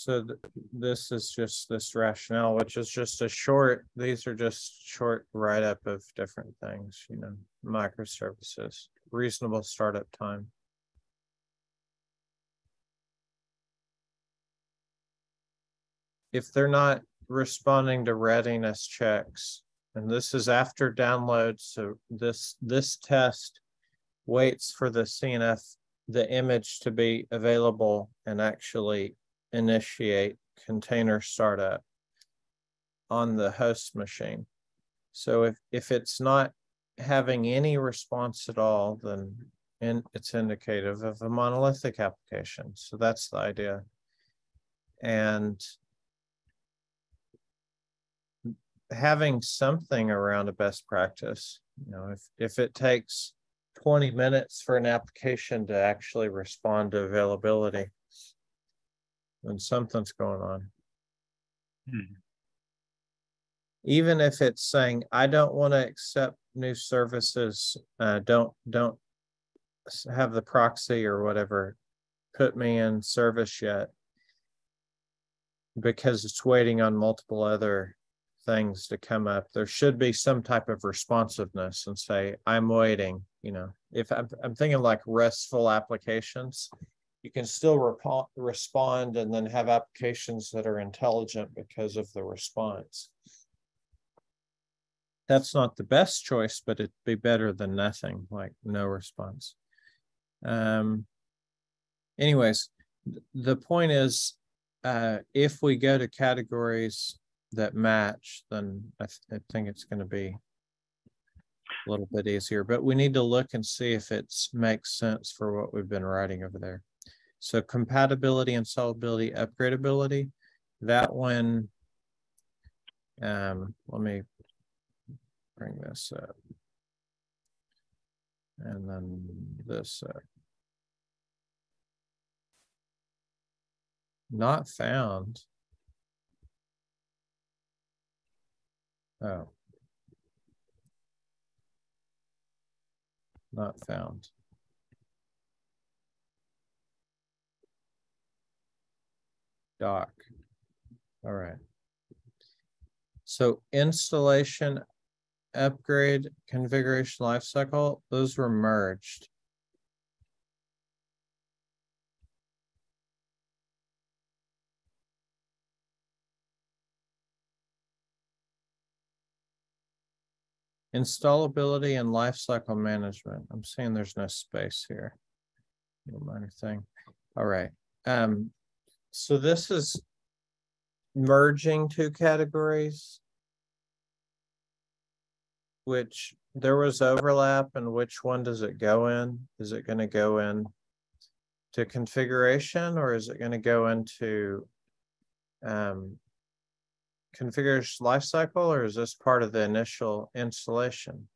So th- this is just this rationale, which is just a short, these are just short write-up of different things, you know, microservices, reasonable startup time. If they're not responding to readiness checks, and this is after download, so this, this test waits for the CNF, the image to be available and actually initiate container startup on the host machine. So if, if it's not having any response at all, then in, it's indicative of a monolithic application. So that's the idea. And having something around a best practice, you know, if, if it takes twenty minutes for an application to actually respond to availability, then something's going on. Hmm. Even if it's saying, I don't want to accept new services, uh, don't, don't have the proxy or whatever, put me in service yet. Because it's waiting on multiple other things to come up. There should be some type of responsiveness and say, I'm waiting, you know, if I'm, I'm thinking like RESTful applications. You can still respond and then have applications that are intelligent because of the response. that's not the best choice, but it'd be better than nothing, like no response. Um, anyways, th- the point is, uh, if we go to categories that match, then I, th- I think it's going to be a little bit easier, but we need to look and see if it makes sense for what we've been writing over there. So compatibility, and installability, upgradability, that one. Um, let me bring this up. And then this up. Not found. Oh. Not found. Doc. All right. So installation, upgrade, configuration lifecycle, those were merged. Installability and lifecycle management. I'm seeing there's no space here. No minor thing. All right. Um, so this is merging two categories. Which there was overlap and which one does it go in? Is it gonna go in to configuration or is it gonna go into um configuration lifecycle or is this part of the initial installation?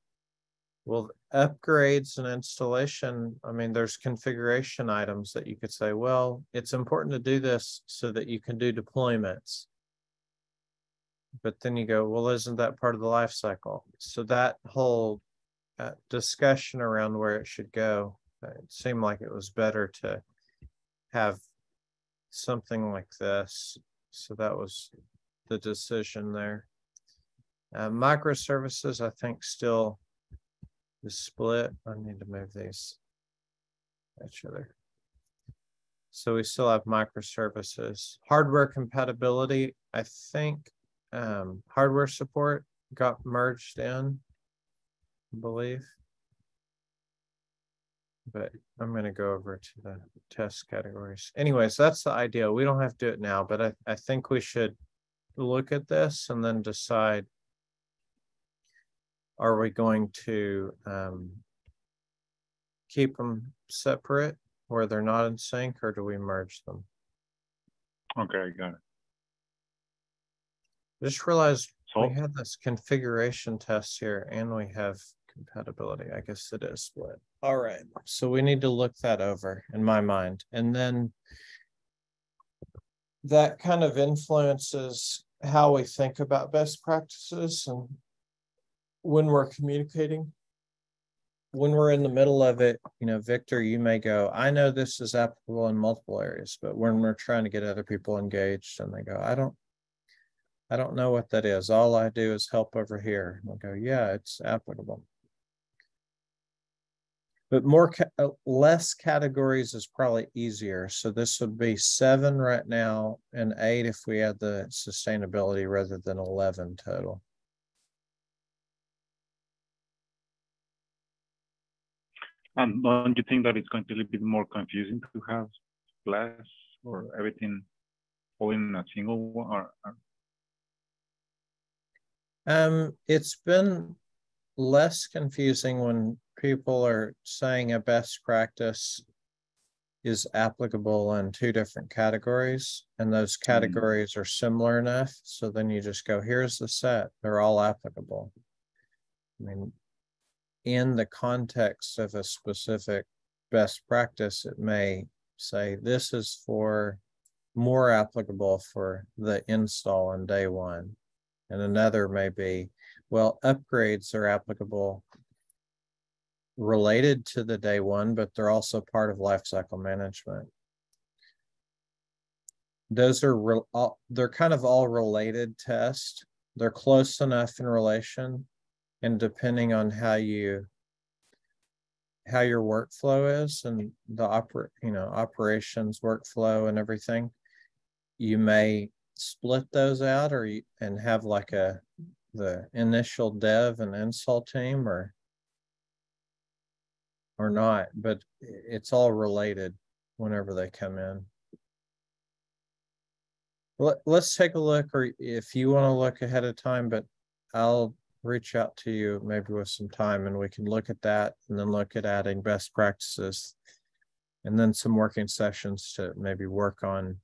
Well, upgrades and installation, I mean, there's configuration items that you could say, well, it's important to do this so that you can do deployments. But then you go, well, isn't that part of the life cycle? So that whole uh, discussion around where it should go, uh, it seemed like it was better to have something like this. So that was the decision there. Uh, microservices, I think, still is split. I need to move these each other. So we still have microservices. Hardware compatibility, I think um, hardware support got merged in, I believe. But I'm going to go over to the test categories. Anyways, that's the idea. We don't have to do it now, but I, I think we should look at this and then decide are we going to um, keep them separate where they're not in sync or do we merge them? Okay, got it. Just realized So, we had this configuration test here and we have compatibility. I guess it is split. All right, so we need to look that over in my mind and then that kind of influences how we think about best practices and when we're communicating. When we're in the middle of it, you know, Victor, you may go, I know this is applicable in multiple areas, but when we're trying to get other people engaged and they go, I don't, I don't know what that is. All I do is help over here. And I go, yeah, it's applicable. But more, ca- uh, less categories is probably easier. So this would be seven right now and eight if we add the sustainability rather than eleven total. And don't you think that it's going to be a little bit more confusing to have less or everything all in a single one or, or- Um, it's been less confusing when people are saying a best practice is applicable in two different categories, and those categories are similar enough, so then you just go, here's the set, they're all applicable. I mean, in the context of a specific best practice, it may say this is for more applicable for the install on day one. And another may be, well, upgrades are applicable related to the day one, but they're also part of lifecycle management. Those are all- they're kind of all related tests. They're close enough in relation. And depending on how you how your workflow is and the oper, you know, operations workflow and everything, you may split those out or you, and have like a the initial dev and install team or or mm-hmm. not, but it's all related whenever they come in. Let, let's take a look, or if you want to look ahead of time, but I'll reach out to you maybe with some time and we can look at that and then look at adding best practices. And then some working sessions to maybe work on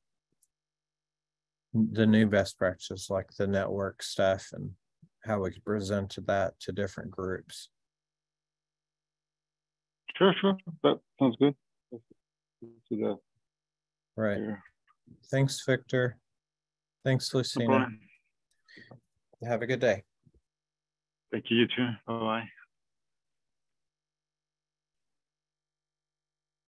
the new best practices like the network stuff and how we could present to that to different groups. Sure, sure. That sounds good. That Right. Thanks, Victor. Thanks, Lucina. Have a good day. Thank you, you too. Bye bye.